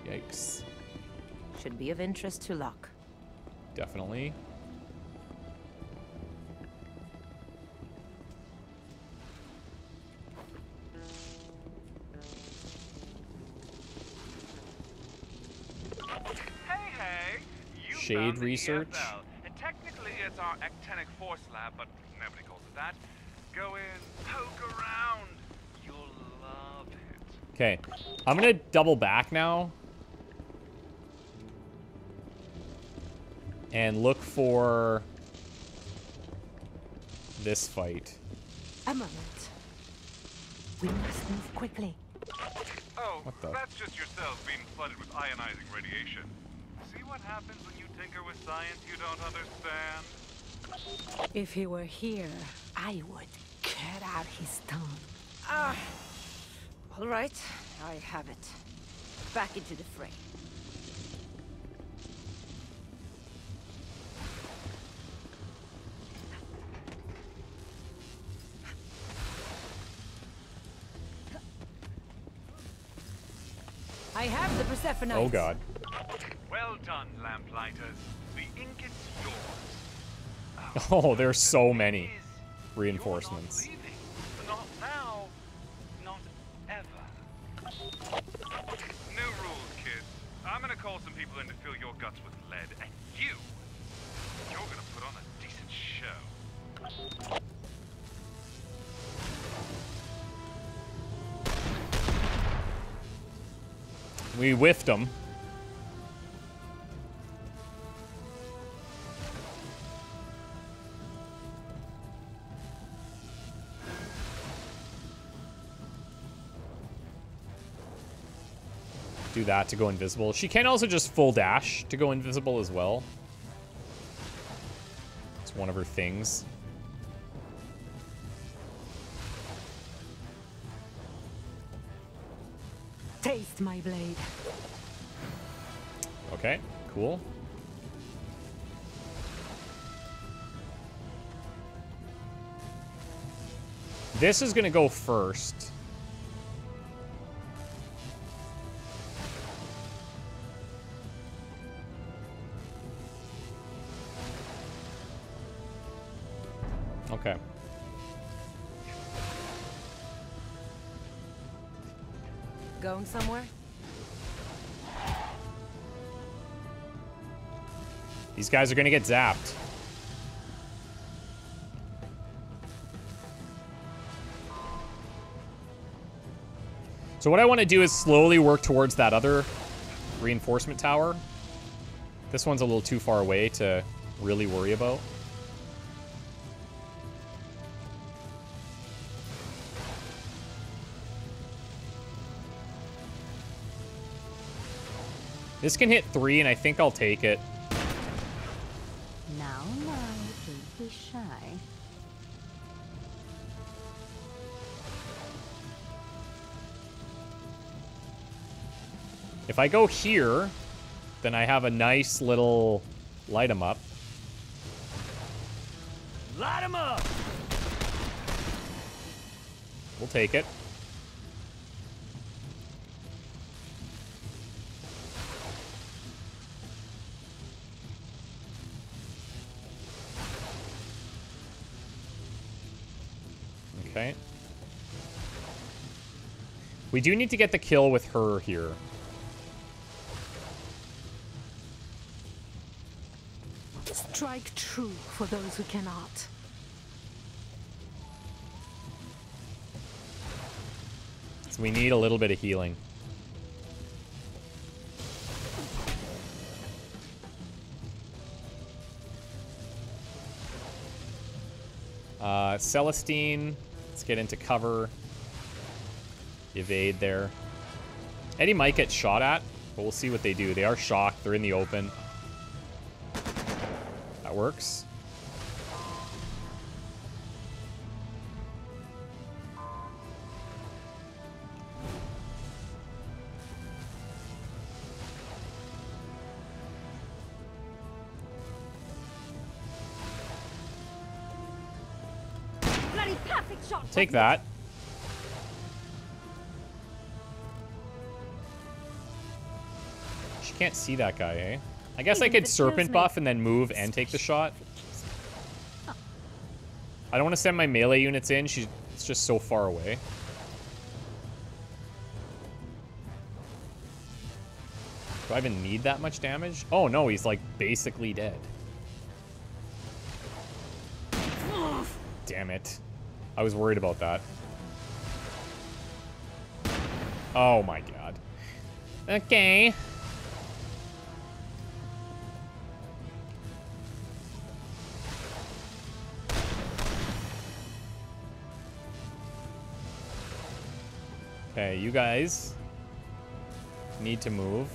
[SPEAKER 1] Yikes.
[SPEAKER 5] Should be of interest to Locke.
[SPEAKER 1] Definitely.
[SPEAKER 6] Hey, hey!
[SPEAKER 1] Shade
[SPEAKER 6] found the
[SPEAKER 1] research?
[SPEAKER 6] EFL, it's our actinic force lab, but nobody calls it that. Go in, poke around. You'll love it.
[SPEAKER 1] Okay. I'm going to double back now. And look for this fight.
[SPEAKER 2] A moment. We must move quickly.
[SPEAKER 6] Oh,
[SPEAKER 1] What the-
[SPEAKER 6] that's just yourself being flooded with ionizing radiation. See what happens when you tinker with science you don't understand?
[SPEAKER 2] If he were here, I would cut out his tongue.
[SPEAKER 5] Ah. All right, I have it. Back into the fray. I have the Persephonite.
[SPEAKER 1] Oh god.
[SPEAKER 6] Well done, Lamplighters. The ink is yours. [laughs]
[SPEAKER 1] Oh, there's so many reinforcements.
[SPEAKER 6] Not now. Not ever. New rules, kids. I'm gonna call some people in to fill your guts with lead, and you, you're gonna put on a decent show.
[SPEAKER 1] We whiffed them. That to go invisible. She can also just full dash to go invisible as well. It's one of her things.
[SPEAKER 2] Taste my blade.
[SPEAKER 1] Okay, cool. This is gonna go first.
[SPEAKER 5] Somewhere?
[SPEAKER 1] These guys are gonna get zapped. So what I want to do is slowly work towards that other reinforcement tower. This one's a little too far away to really worry about. This can hit three, and I think I'll take it.
[SPEAKER 8] Now, now, don't be shy.
[SPEAKER 1] If I go here, then I have a nice little light 'em up.
[SPEAKER 4] Light 'em up!
[SPEAKER 1] We'll take it. We do need to get the kill with her here.
[SPEAKER 2] Strike true for those who cannot.
[SPEAKER 1] So we need a little bit of healing. Uh, Celestine, let's get into cover. Evade there. Eddie might get shot at, but we'll see what they do. They are shocked. They're in the open. That works.
[SPEAKER 3] Bloody perfect shot!
[SPEAKER 1] Take that. Can't see that guy, eh? I guess I could
[SPEAKER 3] if it kills
[SPEAKER 1] serpent buff and then move and take the shot. I don't want to send my melee units in. She's it's just so far away. Do I even need that much damage? Oh no, he's like basically dead. Damn it. I was worried about that. Oh my god. Okay. Okay, you guys need to move.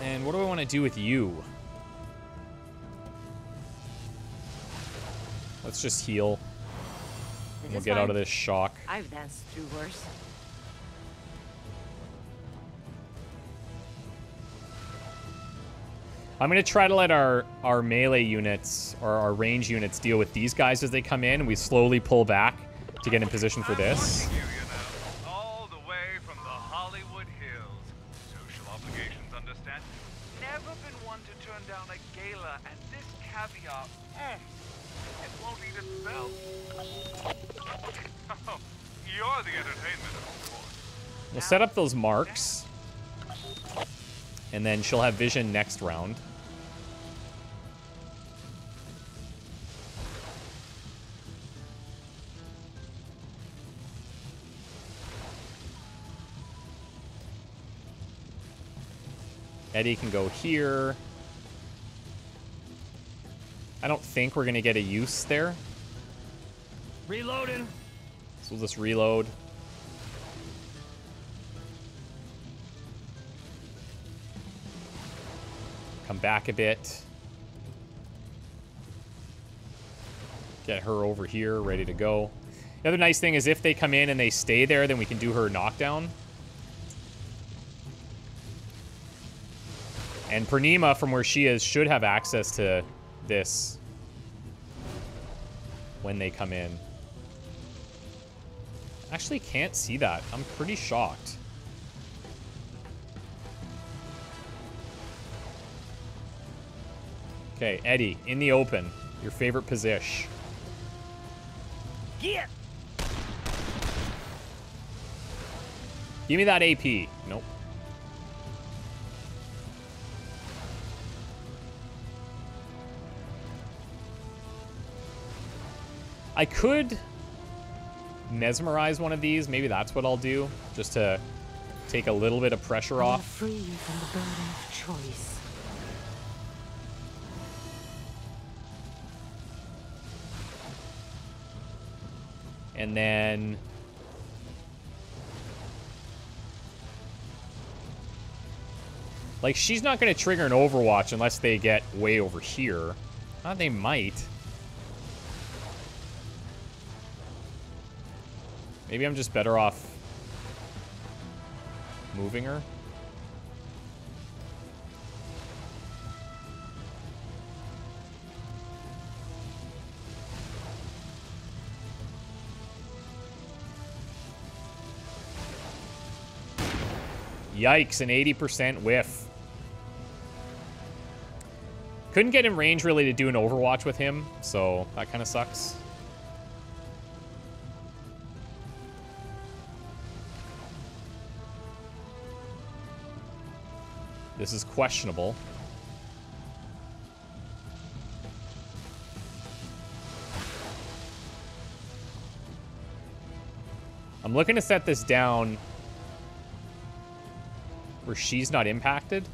[SPEAKER 1] And what do I want to do with you? Let's just heal. And we'll get out of this shock.
[SPEAKER 5] I've danced through worse.
[SPEAKER 1] I'm going to try to let our, our melee units or our range units deal with these guys as they come in. And we slowly pull back to get in position for this.
[SPEAKER 6] You, you know, all the way from the Hollywood Hills. Social obligations, understand? Never been one to turn down a gala, and this caviar, mm, it won't even smell. [laughs] You're the entertainment, of course.
[SPEAKER 1] We'll set up those marks. And then she'll have vision next round. Eddie can go here. I don't think we're going to get a use there.
[SPEAKER 4] Reloading.
[SPEAKER 1] So we'll just reload. Come back a bit. Get her over here, ready to go. The other nice thing is if they come in and they stay there, then we can do her knockdown. And Purnima, from where she is, should have access to this when they come in. Actually can't see that. I'm pretty shocked. Okay, Eddie, in the open. Your favorite position.
[SPEAKER 4] Get.
[SPEAKER 1] Give me that AP. Nope. I could mesmerize one of these. Maybe that's what I'll do, just to take a little bit of pressure off.
[SPEAKER 2] free from the burden of choice.
[SPEAKER 1] And then... Like, she's not going to trigger an Overwatch unless they get way over here. Uh, they might. Maybe I'm just better off moving her. Yikes, an 80% whiff. Couldn't get in range really to do an Overwatch with him, so that kind of sucks. This is questionable. I'm looking to set this down where she's not impacted.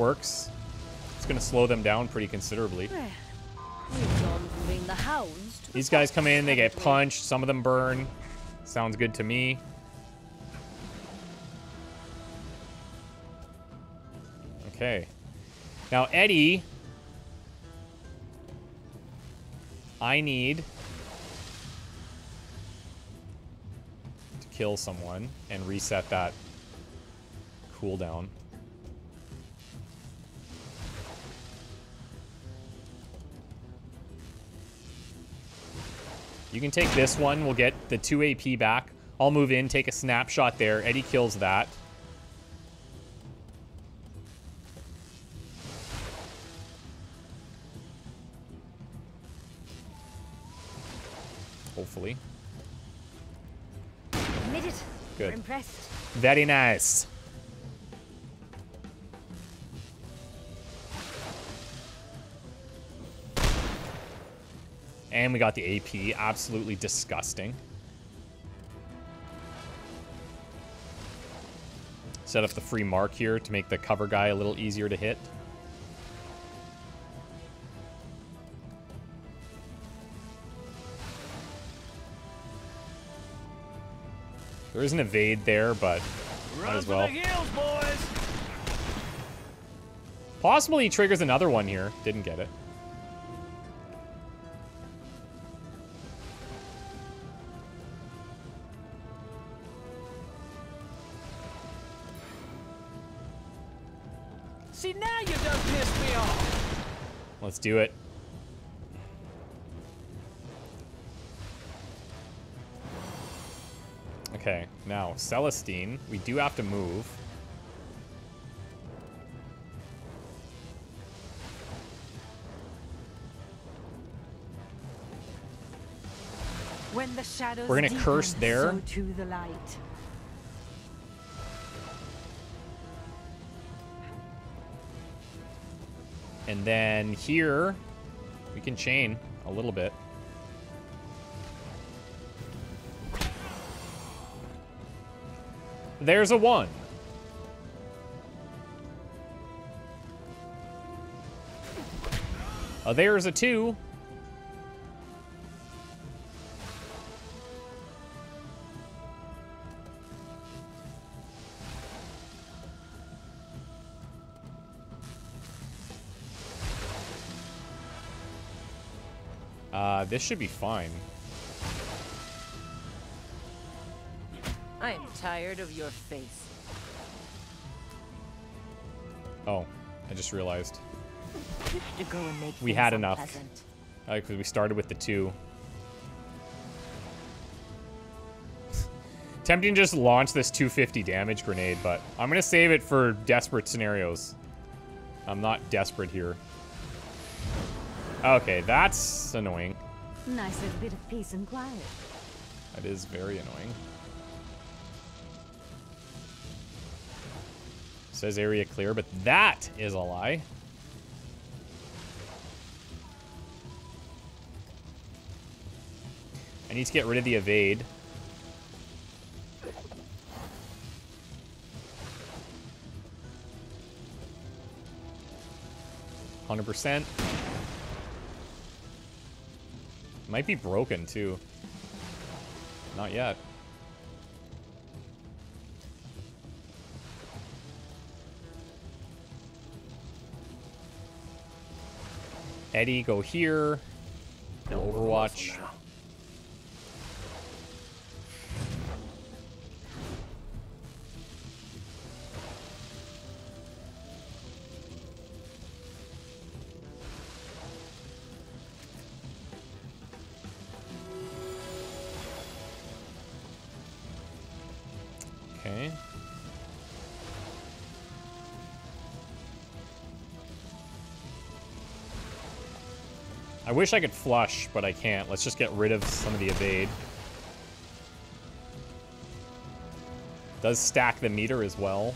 [SPEAKER 1] Works. It's going to slow them down pretty considerably.
[SPEAKER 3] We've gone from being the hounds the
[SPEAKER 1] These guys come in, they get punched, some of them burn. Sounds good to me. Okay. Now, Eddie, I need to kill someone and reset that cooldown. You can take this one. We'll get the 2 AP back. I'll move in, take a snapshot there. Eddie kills that. Hopefully. Good. Very nice. And we got the AP. Absolutely disgusting. Set up the free mark here to make the cover guy a little easier to hit. There is an evade there, but might as well.
[SPEAKER 4] the hills, boys.
[SPEAKER 1] Possibly he triggers another one here. Didn't get it. Do it. Okay, now, Celestine, we do have to move.
[SPEAKER 2] When the shadows
[SPEAKER 1] We're gonna curse there.
[SPEAKER 2] So
[SPEAKER 1] And then here, we can chain a little bit. There's a one. Uh, there's a two. This should be fine.
[SPEAKER 5] I am tired of your face.
[SPEAKER 1] Oh, I just realized.
[SPEAKER 5] To go and make
[SPEAKER 1] We had enough. Because uh, we started with the two. Tempting to just launch this 250 damage grenade, but I'm going to save it for desperate scenarios. I'm not desperate here. Okay, that's annoying.
[SPEAKER 3] Nice little bit of peace and quiet.
[SPEAKER 1] That is very annoying. Says area clear, but that is a lie. I need to get rid of the evade. Hundred percent. Might be broken too. Not yet. Eddie, go here. No Overwatch. I wish I could flush, but I can't. Let's just get rid of some of the evade. Does stack the meter as well.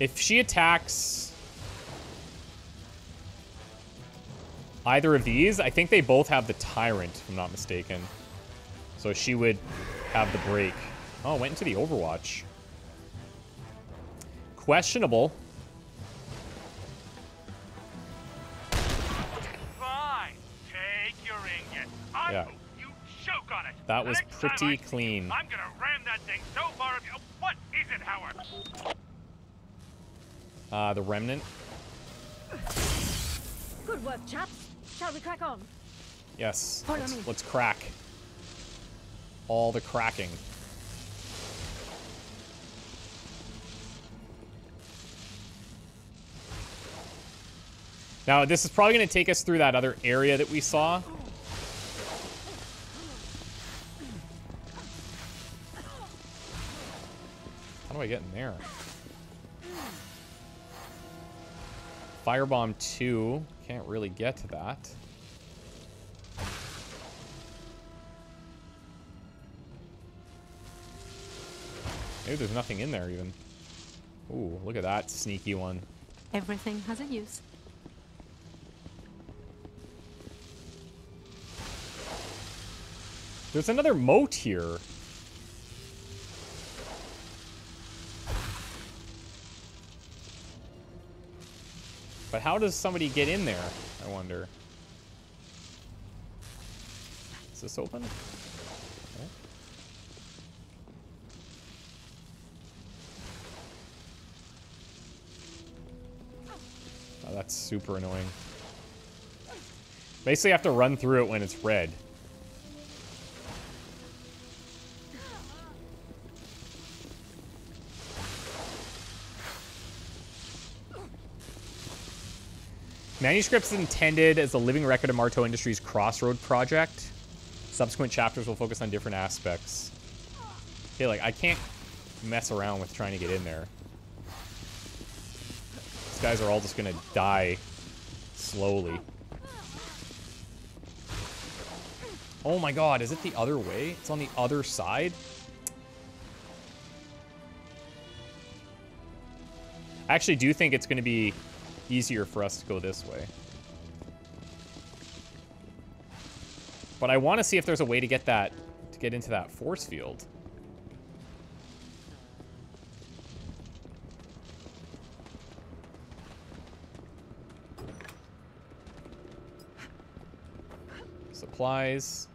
[SPEAKER 1] If she attacks either of these, I think they both have the Tyrant, if I'm not mistaken. So she would have the break. Oh, went into the Overwatch. Questionable.
[SPEAKER 6] Fine. Take your ingot. I
[SPEAKER 1] Yeah.
[SPEAKER 6] hope you choke on it.
[SPEAKER 1] That was
[SPEAKER 6] next time I
[SPEAKER 1] pretty
[SPEAKER 6] see you,
[SPEAKER 1] clean.
[SPEAKER 6] I'm gonna ram that thing so far up you. What is it, Howard?
[SPEAKER 1] Uh, the Remnant.
[SPEAKER 3] Good work, chaps. Shall we crack on?
[SPEAKER 1] Yes. Let's, let's crack. All the cracking. Now, this is probably going to take us through that other area that we saw. How do I get in there? Firebomb 2. Can't really get to that. Maybe there's nothing in there even. Ooh, look at that sneaky one.
[SPEAKER 2] Everything has a use.
[SPEAKER 1] There's another moat here. How does somebody get in there? I wonder. Is this open? Oh, that's super annoying. Basically, I have to run through it when it's red. Manuscripts intended as a living record of Marteau Industries' Crossroad project. Subsequent chapters will focus on different aspects. Okay, like, I can't mess around with trying to get in there. These guys are all just gonna die slowly. Oh my god, is it the other way? It's on the other side? I actually do think it's going to be easier for us to go this way. But I want to see if there's a way to get that, to get into that force field. Supplies.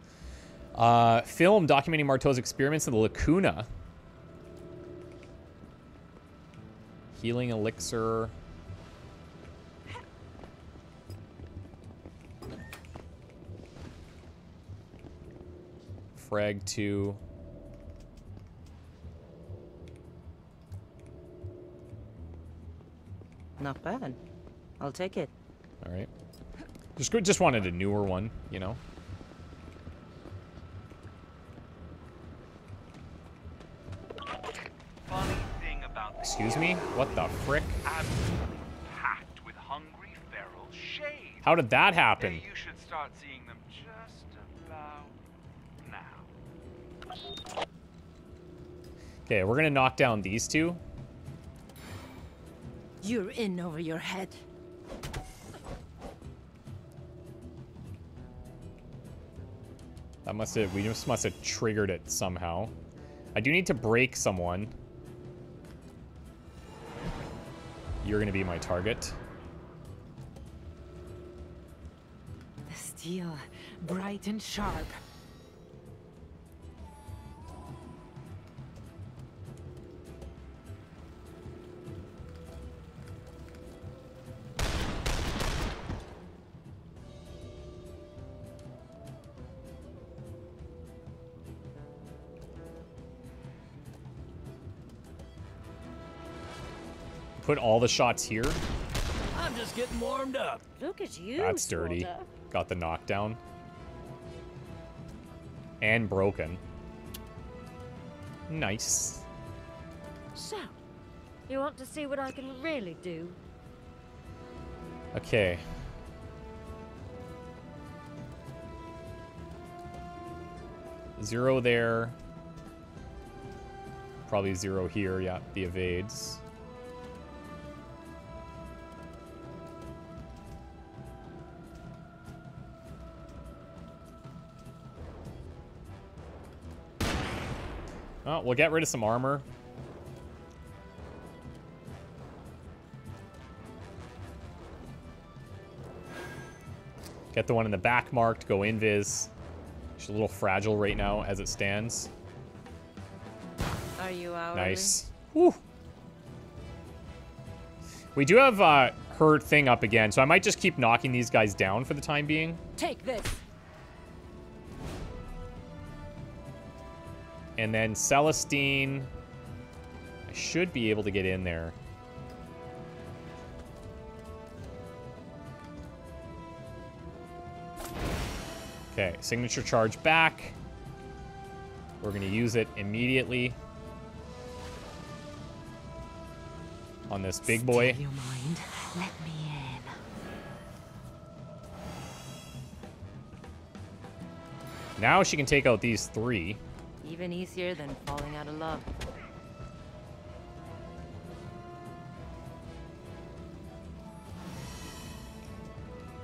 [SPEAKER 1] Uh, film documenting Marteau's experiments in the Lacuna. Healing elixir. Frag 2.
[SPEAKER 5] Not bad. I'll take it.
[SPEAKER 1] All right. Just just wanted a newer one, you know.
[SPEAKER 6] Funny thing about the
[SPEAKER 1] Excuse me? What the frick?
[SPEAKER 6] absolutely packed with hungry feral shades.
[SPEAKER 1] How did that happen? Okay, we're gonna knock down these two.
[SPEAKER 5] You're in over your head.
[SPEAKER 1] That must have we just must have triggered it somehow. I do need to break someone. You're gonna be my target.
[SPEAKER 2] The steel, bright and sharp.
[SPEAKER 1] Put all the shots here.
[SPEAKER 4] I'm just getting warmed up.
[SPEAKER 3] Look at you,
[SPEAKER 1] That's dirty.
[SPEAKER 3] Slaughter.
[SPEAKER 1] Got the knockdown. And broken. Nice.
[SPEAKER 3] So, you want to see what I can really do?
[SPEAKER 1] Okay. Zero there. Probably zero here, yeah, the evades. Oh, we'll get rid of some armor. Get the one in the back marked, go invis. She's a little fragile right now as it stands.
[SPEAKER 5] Are you out?
[SPEAKER 1] Nice. Woo. We do have uh, her thing up again, so I might just keep knocking these guys down for the time being.
[SPEAKER 5] Take this.
[SPEAKER 1] And then Celestine, I should be able to get in there. Okay, signature charge back. We're going to use it immediately on this big boy.
[SPEAKER 2] Your mind. Let me in.
[SPEAKER 1] Now she can take out these three.
[SPEAKER 5] Even easier than falling out of love.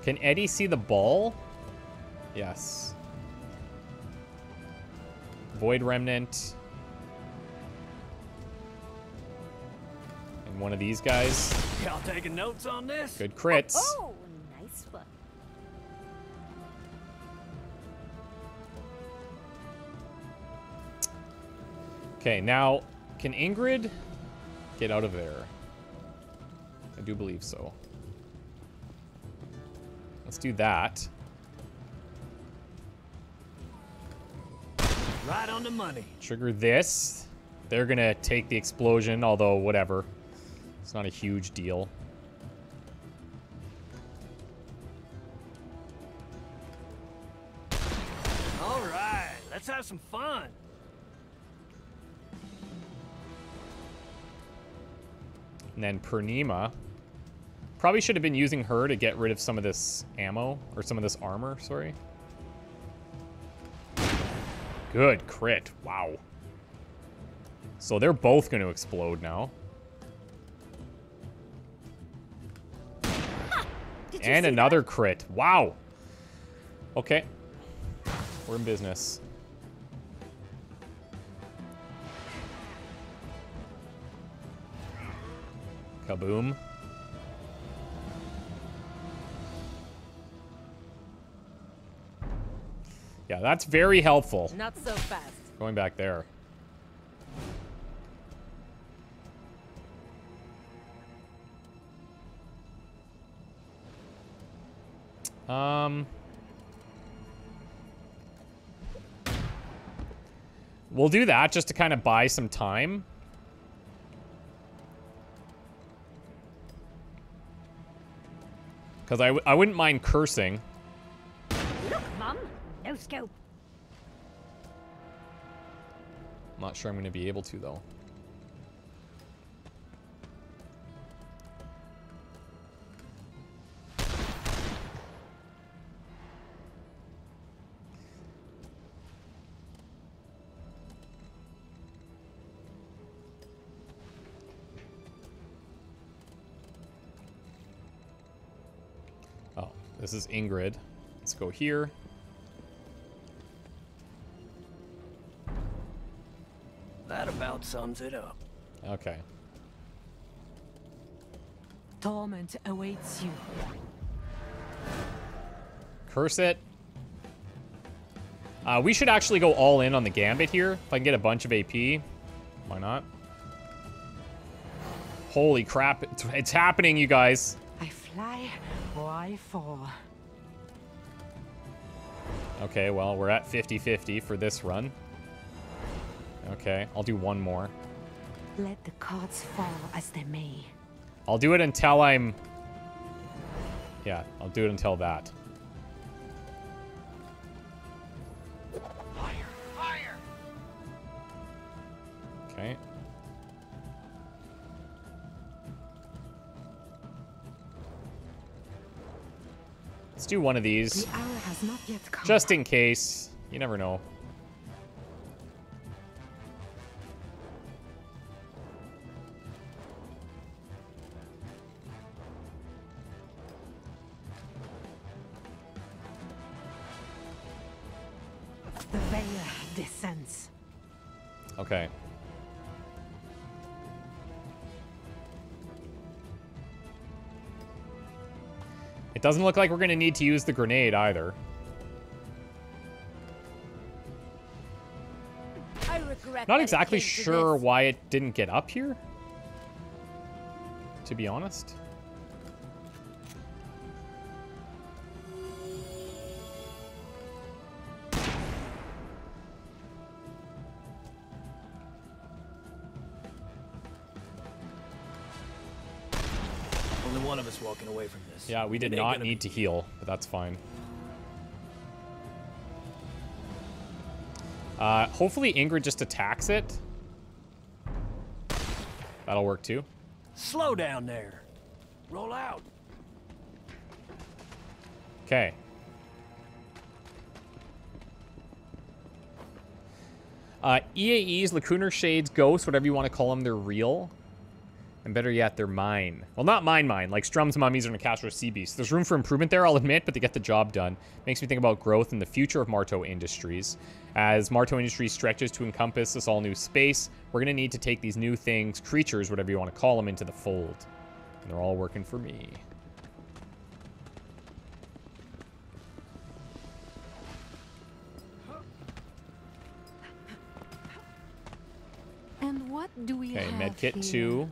[SPEAKER 1] Can Eddie see the ball? Yes. Void Remnant. And one of these guys.
[SPEAKER 4] Y'all taking notes on this?
[SPEAKER 1] Good crits.
[SPEAKER 3] Oh, nice
[SPEAKER 1] Okay, now, can Ingrid get out of there? I do believe so. Let's do that.
[SPEAKER 4] Right on the money.
[SPEAKER 1] Trigger this. They're gonna take the explosion, although whatever. It's not a huge deal.
[SPEAKER 4] All right, let's have some fun.
[SPEAKER 1] And then Purnima. Probably should have been using her to get rid of some of this ammo, or some of this armor, sorry. Good crit. Wow. So they're both going to explode now. And another crit. Wow. Okay. We're in business. Kaboom. Yeah, that's very helpful.
[SPEAKER 5] Not so fast.
[SPEAKER 1] Going back there. Um... We'll do that just to kind of buy some time. Because I, w I wouldn't mind cursing.
[SPEAKER 3] Look, Mum. No scope.
[SPEAKER 1] I'm not sure I'm going to be able to, though. Is Ingrid. Let's go here.
[SPEAKER 4] That about sums it up.
[SPEAKER 1] Okay.
[SPEAKER 2] Torment awaits you.
[SPEAKER 1] Curse it. Uh, we should actually go all in on the Gambit here. If I can get a bunch of AP. Why not? Holy crap. It's, it's happening, you guys.
[SPEAKER 2] I fly or I fall.
[SPEAKER 1] Okay, well, we're at 50-50 for this run. Okay, I'll do one more.
[SPEAKER 2] Let the cards fall as they may.
[SPEAKER 1] I'll do it until I'm... Yeah, I'll do it until that. Let's do one of these.
[SPEAKER 2] The hour has not yet come.
[SPEAKER 1] Just in case. You never know. Doesn't look like we're going to need to use the grenade either. Not exactly sure why it didn't get up here. To be honest.
[SPEAKER 4] Walking away from this.
[SPEAKER 1] Yeah, we did
[SPEAKER 4] It
[SPEAKER 1] not need to heal, but that's fine. Uh, hopefully Ingrid just attacks it. That'll work too.
[SPEAKER 4] Slow down there. Roll out.
[SPEAKER 1] Okay. Uh, EAEs, Lacunar Shades, Ghosts, whatever you want to call them, they're real. And better yet, they're mine. Well, not mine, mine. Like Strum's Mummies or Nicastro Sea Beast. There's room for improvement there, I'll admit, but they get the job done. Makes me think about growth and the future of Marteau Industries. As Marteau Industries stretches to encompass this all new space, we're going to need to take these new things, creatures, whatever you want to call them, into the fold. And they're all working for me.
[SPEAKER 2] And what do we
[SPEAKER 1] Okay,
[SPEAKER 2] have
[SPEAKER 1] medkit
[SPEAKER 2] here?
[SPEAKER 1] two.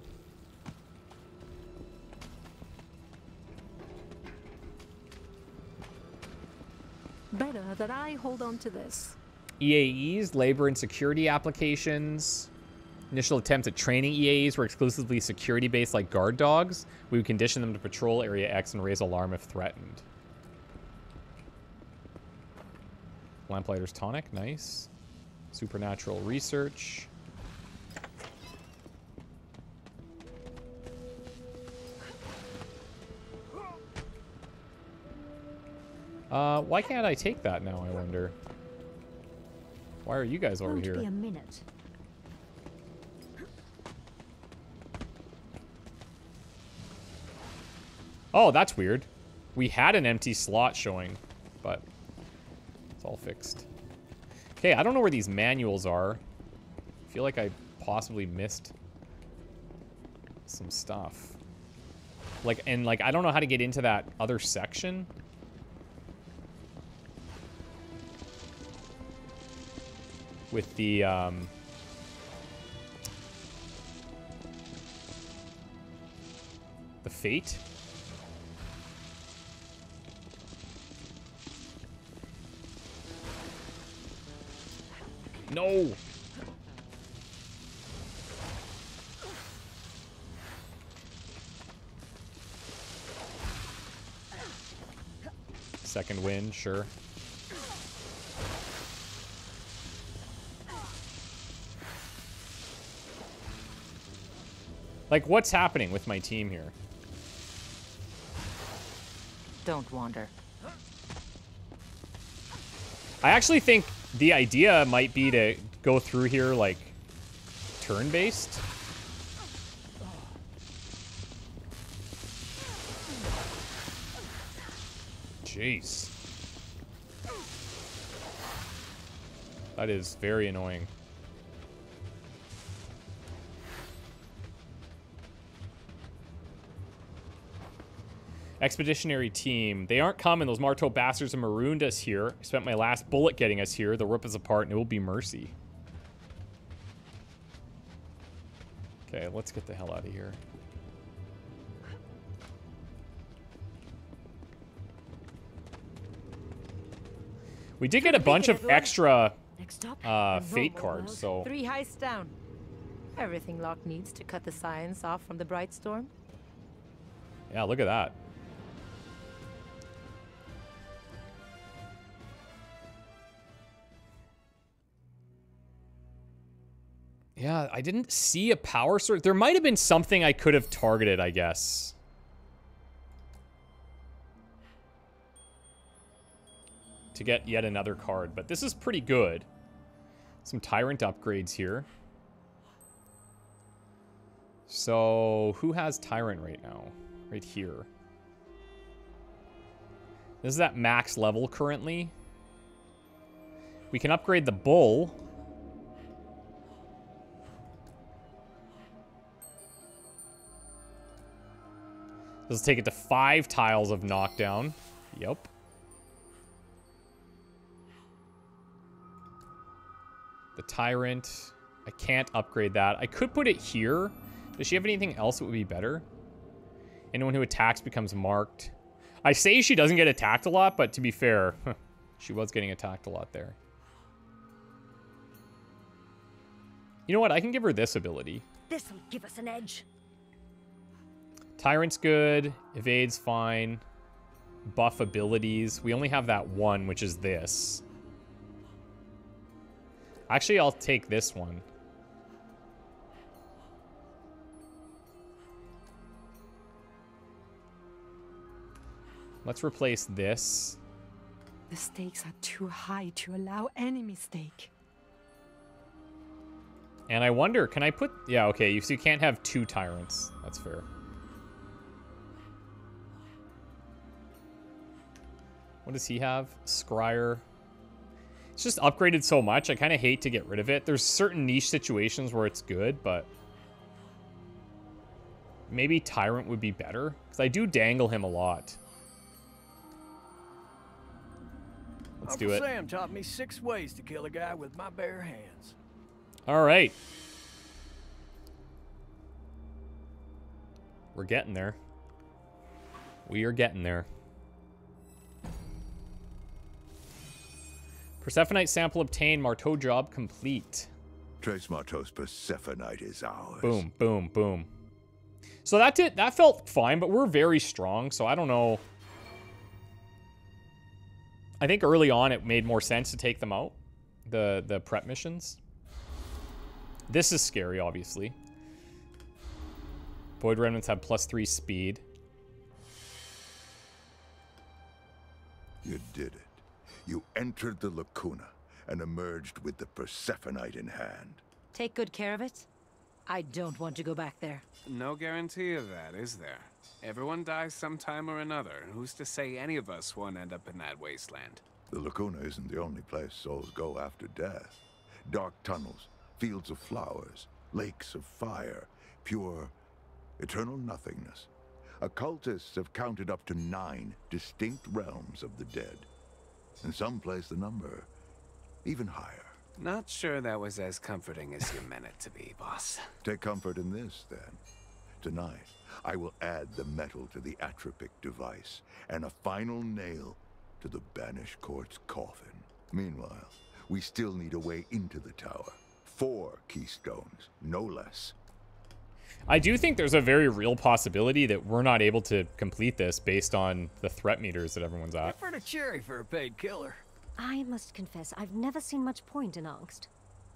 [SPEAKER 2] Better that I hold on to this.
[SPEAKER 1] EAEs, labor and security applications. Initial attempts at training EAEs were exclusively security based like guard dogs. We would condition them to patrol Area X and raise alarm if threatened. Lamplighter's Tonic, nice. Supernatural Research. Uh, why can't I take that now, I wonder? Why are you guys over
[SPEAKER 3] Won't
[SPEAKER 1] here?
[SPEAKER 3] be a minute.
[SPEAKER 1] Oh, that's weird. We had an empty slot showing, but it's all fixed. Okay, I don't know where these manuals are. I feel like I possibly missed some stuff. Like, and like, I don't know how to get into that other section. With the, um... The fate. No! Second win, sure. Like, what's happening with my team here?
[SPEAKER 5] Don't wander.
[SPEAKER 1] I actually think the idea might be to go through here, like, turn-based. Jeez. That is very annoying. Expeditionary team. They aren't coming. Those Marteau bastards have marooned us here. I spent my last bullet getting us here. They'll rip us apart and it will be mercy. Okay, let's get the hell out of here. We did get a bunch of extra uh, fate cards, so
[SPEAKER 5] Three heists down. Everything Locke needs to cut the science off from the Bright Storm.
[SPEAKER 1] yeah, look at that. Yeah, I didn't see a power source. There might have been something I could have targeted, I guess. To get yet another card, but this is pretty good. Some Tyrant upgrades here. So, who has Tyrant right now? Right here. This is at max level currently. We can upgrade the Bull. This will take it to five tiles of knockdown. Yep. The Tyrant. I can't upgrade that. I could put it here. Does she have anything else that would be better? Anyone who attacks becomes marked. I say she doesn't get attacked a lot, but to be fair, [laughs] she was getting attacked a lot there. You know what? I can give her this ability.
[SPEAKER 3] This'll give us an edge.
[SPEAKER 1] Tyrant's good. Evade's fine. Buff abilities. We only have that one, which is this. Actually, I'll take this one. Let's replace this.
[SPEAKER 2] The stakes are too high to allow any mistake.
[SPEAKER 1] And I wonder, can I put... Yeah, okay, you, so you can't have two Tyrants. That's fair. What does he have? Scryer. It's just upgraded so much, I kind of hate to get rid of it. There's certain niche situations where it's good, but... maybe Tyrant would be better. Because I do dangle him a lot. Let's
[SPEAKER 4] Uncle
[SPEAKER 1] do it.
[SPEAKER 4] Sam taught me six ways to kill a guy with my bare hands.
[SPEAKER 1] All right. We're getting there. We are getting there. Persephonite sample obtained. Marteau job complete.
[SPEAKER 7] Trace Marteau's Persephonite is ours.
[SPEAKER 1] Boom, boom, boom. So that did that felt fine, but we're very strong, so I don't know. I think early on it made more sense to take them out. The the prep missions. This is scary, obviously. Void Remnants have plus three speed.
[SPEAKER 7] You did it. You entered the lacuna and emerged with the Persephonite in hand.
[SPEAKER 5] Take good care of it. I don't want to go back there.
[SPEAKER 6] No guarantee of that, is there? Everyone dies sometime or another. Who's to say any of us won't end up in that wasteland?
[SPEAKER 7] The lacuna isn't the only place souls go after death. Dark tunnels, fields of flowers, lakes of fire, pure, eternal nothingness. Occultists have counted up to nine distinct realms of the dead. And some place the number even higher.
[SPEAKER 6] Not sure that was as comforting as you meant it to be, boss.
[SPEAKER 7] Take comfort in this, then. Tonight, I will add the metal to the Atropic device and a final nail to the Banished Court's coffin. Meanwhile, we still need a way into the tower. Four keystones, no less.
[SPEAKER 1] I do think there's a very real possibility that we're not able to complete this based on the threat meters that everyone's at.
[SPEAKER 4] For the cherry for a paid killer.
[SPEAKER 3] I must confess, I've never seen much point in angst.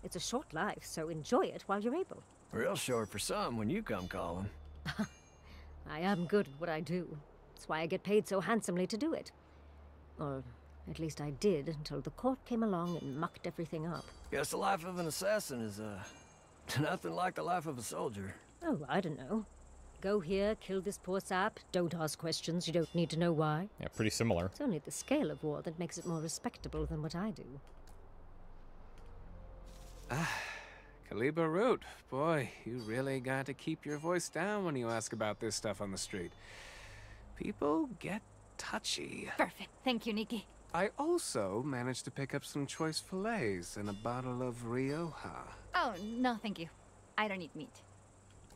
[SPEAKER 3] It's a short life, so enjoy it while you're able.
[SPEAKER 4] Real short for some when you come calling. [laughs]
[SPEAKER 3] I am good at what I do. That's why I get paid so handsomely to do it. Or at least I did until the court came along and mucked everything up.
[SPEAKER 4] Guess the life of an assassin is, uh, [laughs] nothing like the life of a soldier.
[SPEAKER 3] Oh, I don't know. Go here, kill this poor sap. Don't ask questions. You don't need to know why.
[SPEAKER 1] Yeah, pretty similar.
[SPEAKER 3] It's only the scale of war that makes it more respectable than what I do.
[SPEAKER 6] Ah, Kaliba Root, boy, you really got to keep your voice down when you ask about this stuff on the street. People get touchy.
[SPEAKER 9] Perfect. Thank you, Nikki.
[SPEAKER 6] I also managed to pick up some choice fillets and a bottle of Rioja.
[SPEAKER 9] Oh, no, thank you. I don't eat meat.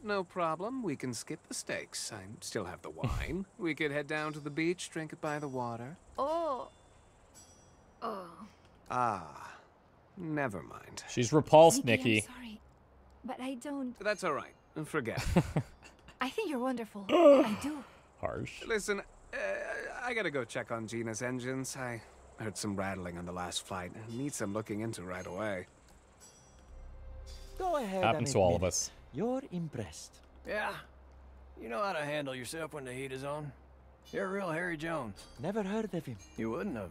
[SPEAKER 6] No problem. We can skip the steaks. I still have the [laughs] wine. we could head down to the beach, drink it by the water.
[SPEAKER 9] Oh. Oh.
[SPEAKER 6] Ah, never mind.
[SPEAKER 1] She's repulsed,
[SPEAKER 9] Nikki,
[SPEAKER 1] Nikki.
[SPEAKER 9] I'm sorry. But I don't.
[SPEAKER 6] That's all right. Forget. [laughs]
[SPEAKER 9] I think you're wonderful. [gasps] I do.
[SPEAKER 1] Harsh.
[SPEAKER 6] Listen, uh, I gotta go check on Gina's engines. I heard some rattling on the last flight. Need some looking into right away.
[SPEAKER 10] Go ahead.
[SPEAKER 1] Happens to all of
[SPEAKER 10] admit
[SPEAKER 1] us.
[SPEAKER 10] You're impressed.
[SPEAKER 4] Yeah. You know how to handle yourself when the heat is on. You're a real Harry Jones.
[SPEAKER 10] Never heard of him.
[SPEAKER 4] You wouldn't have.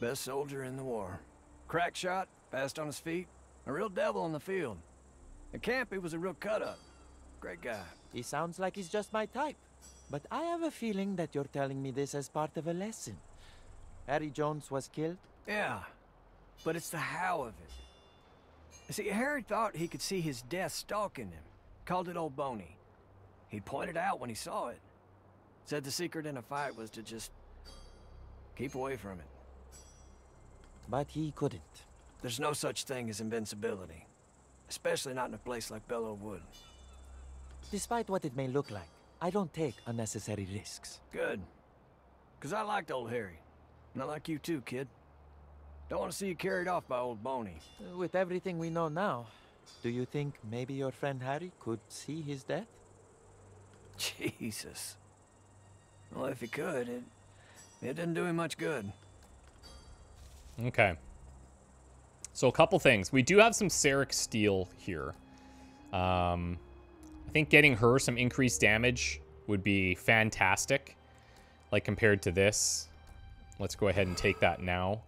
[SPEAKER 4] Best soldier in the war. Crack shot, fast on his feet. A real devil in the field. At camp, he was a real cut-up. Great guy.
[SPEAKER 10] He sounds like he's just my type. But I have a feeling that you're telling me this as part of a lesson. Harry Jones was killed?
[SPEAKER 4] Yeah, but it's the how of it. See, Harry thought he could see his death stalking him. Called it Old Boney. He pointed out when he saw it. Said the secret in a fight was to just keep away from it.
[SPEAKER 10] But he couldn't.
[SPEAKER 4] There's no such thing as invincibility. Especially not in a place like Belleau Wood.
[SPEAKER 10] Despite what it may look like, I don't take unnecessary risks.
[SPEAKER 4] Good. Because I liked old Harry. And I like you too, kid. Don't want to see you carried off by old Boney.
[SPEAKER 10] With everything we know now, do you think maybe your friend Harry could see his death?
[SPEAKER 4] Jesus. Well, if he could, it, it didn't do him much good.
[SPEAKER 1] Okay. So a couple things. We do have some Seric steel here. Um, I think getting her some increased damage would be fantastic. Like compared to this. Let's go ahead and take that now.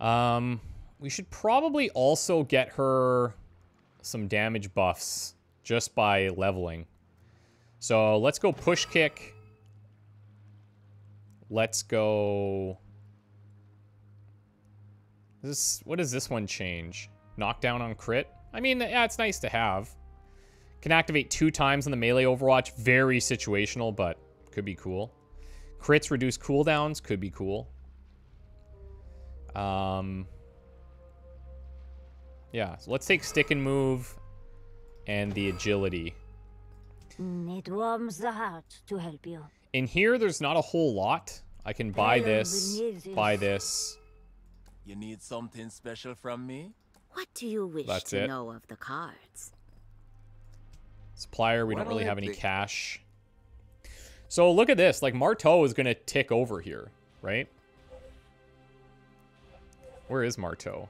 [SPEAKER 1] Um, we should probably also get her some damage buffs just by leveling. So let's go push kick. Let's go... This what does this one change? Knockdown on crit? I mean, yeah, it's nice to have. Can activate two times on the melee Overwatch. Very situational, but could be cool. Crits reduce cooldowns. Could be cool. Um, yeah, so let's take stick and move and the agility.
[SPEAKER 3] Mm, It warms the heart to help you.
[SPEAKER 1] In here, there's not a whole lot. I can buy
[SPEAKER 3] Hello,
[SPEAKER 1] this, buy this.
[SPEAKER 11] You need something special from me?
[SPEAKER 8] What do you wish
[SPEAKER 1] That's
[SPEAKER 8] to
[SPEAKER 1] it.
[SPEAKER 8] know of the cards?
[SPEAKER 1] Supplier, we don't really have any cash. So look at this. Like, Marteau is going to tick over here, right? Where is Marteau?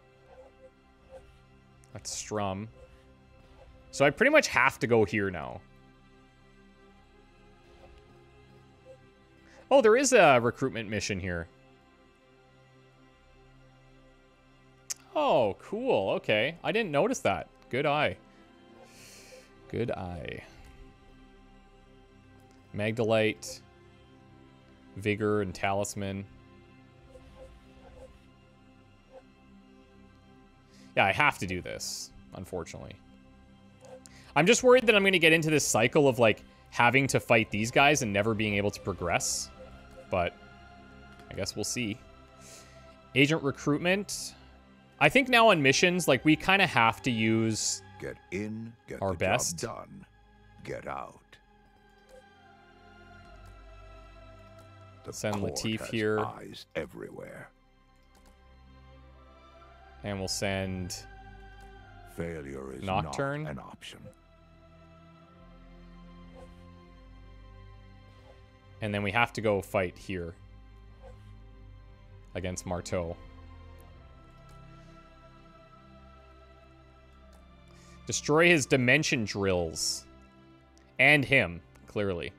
[SPEAKER 1] That's Strum. So I pretty much have to go here now. Oh, there is a recruitment mission here. Oh, cool. Okay. I didn't notice that. Good eye. Good eye. Magdalite, Vigor, and Talisman. Yeah, I have to do this, unfortunately. I'm just worried that I'm going to get into this cycle of, like, having to fight these guys and never being able to progress. But I guess we'll see. Agent recruitment. I think now on missions, like, we kind of have to use
[SPEAKER 7] Get in, get
[SPEAKER 1] Our
[SPEAKER 7] the
[SPEAKER 1] best.
[SPEAKER 7] job done, get out. The
[SPEAKER 1] Send Latif here.
[SPEAKER 7] Eyes everywhere.
[SPEAKER 1] And we'll send
[SPEAKER 7] Failure is
[SPEAKER 1] Nocturne.
[SPEAKER 7] not an option.
[SPEAKER 1] And then we have to go fight here. Against Marteau. Destroy his dimension drills. And him, clearly.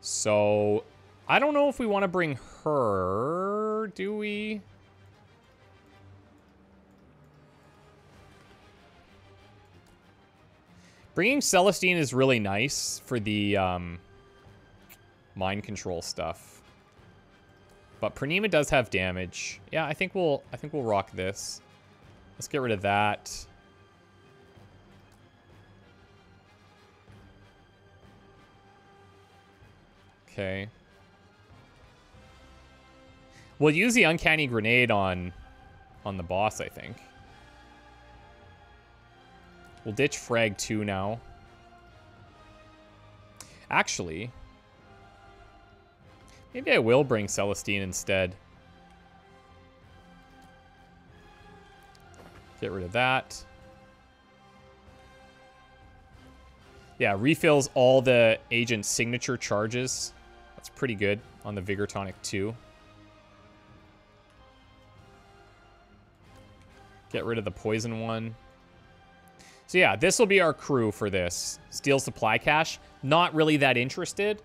[SPEAKER 1] So, I don't know if we want to bring her, do we? Bringing Celestine is really nice for the um, mind control stuff. But Purnima does have damage. Yeah, I think we'll I think we'll rock this. Let's get rid of that. Okay. We'll use the uncanny grenade on on the boss, I think. We'll ditch frag 2 now. Actually, maybe I will bring Celestine instead. Get rid of that. Yeah, refills all the agent's signature charges. That's pretty good on the Vigor Tonic 2. Get rid of the poison one. So yeah, this will be our crew for this. Steel supply cache. Not really that interested.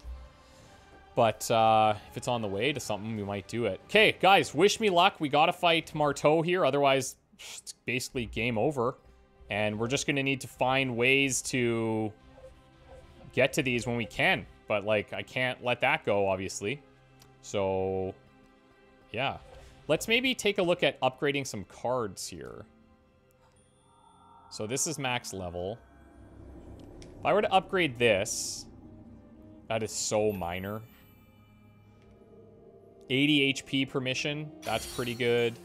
[SPEAKER 1] But uh, if it's on the way to something, we might do it. Okay, guys, wish me luck. We got to fight Marteau here. Otherwise, it's basically game over. And we're just going to need to find ways to get to these when we can. But, like, I can't let that go, obviously. So, yeah. Let's maybe take a look at upgrading some cards here. So this is max level. If I were to upgrade this, that is so minor. 80 HP per mission, that's pretty good.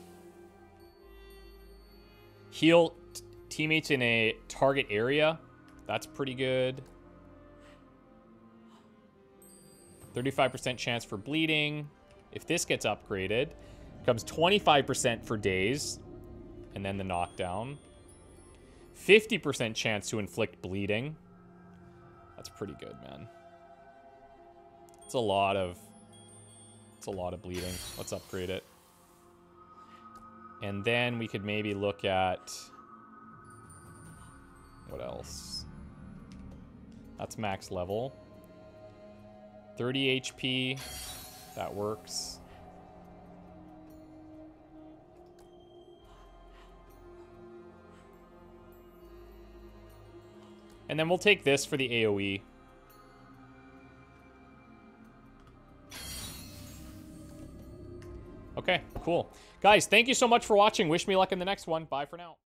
[SPEAKER 1] Heal teammates in a target area, that's pretty good. 35% chance for bleeding. If this gets upgraded, comes 25% for days, and then the knockdown. 50% chance to inflict bleeding. That's pretty good, man. It's a lot of... It's a lot of bleeding. Let's upgrade it. And then we could maybe look at... What else? That's max level. 30 HP. That works. And then we'll take this for the. AoE. Okay, cool. Guys, thank you so much for watching. Wish me luck in the next one. Bye for now.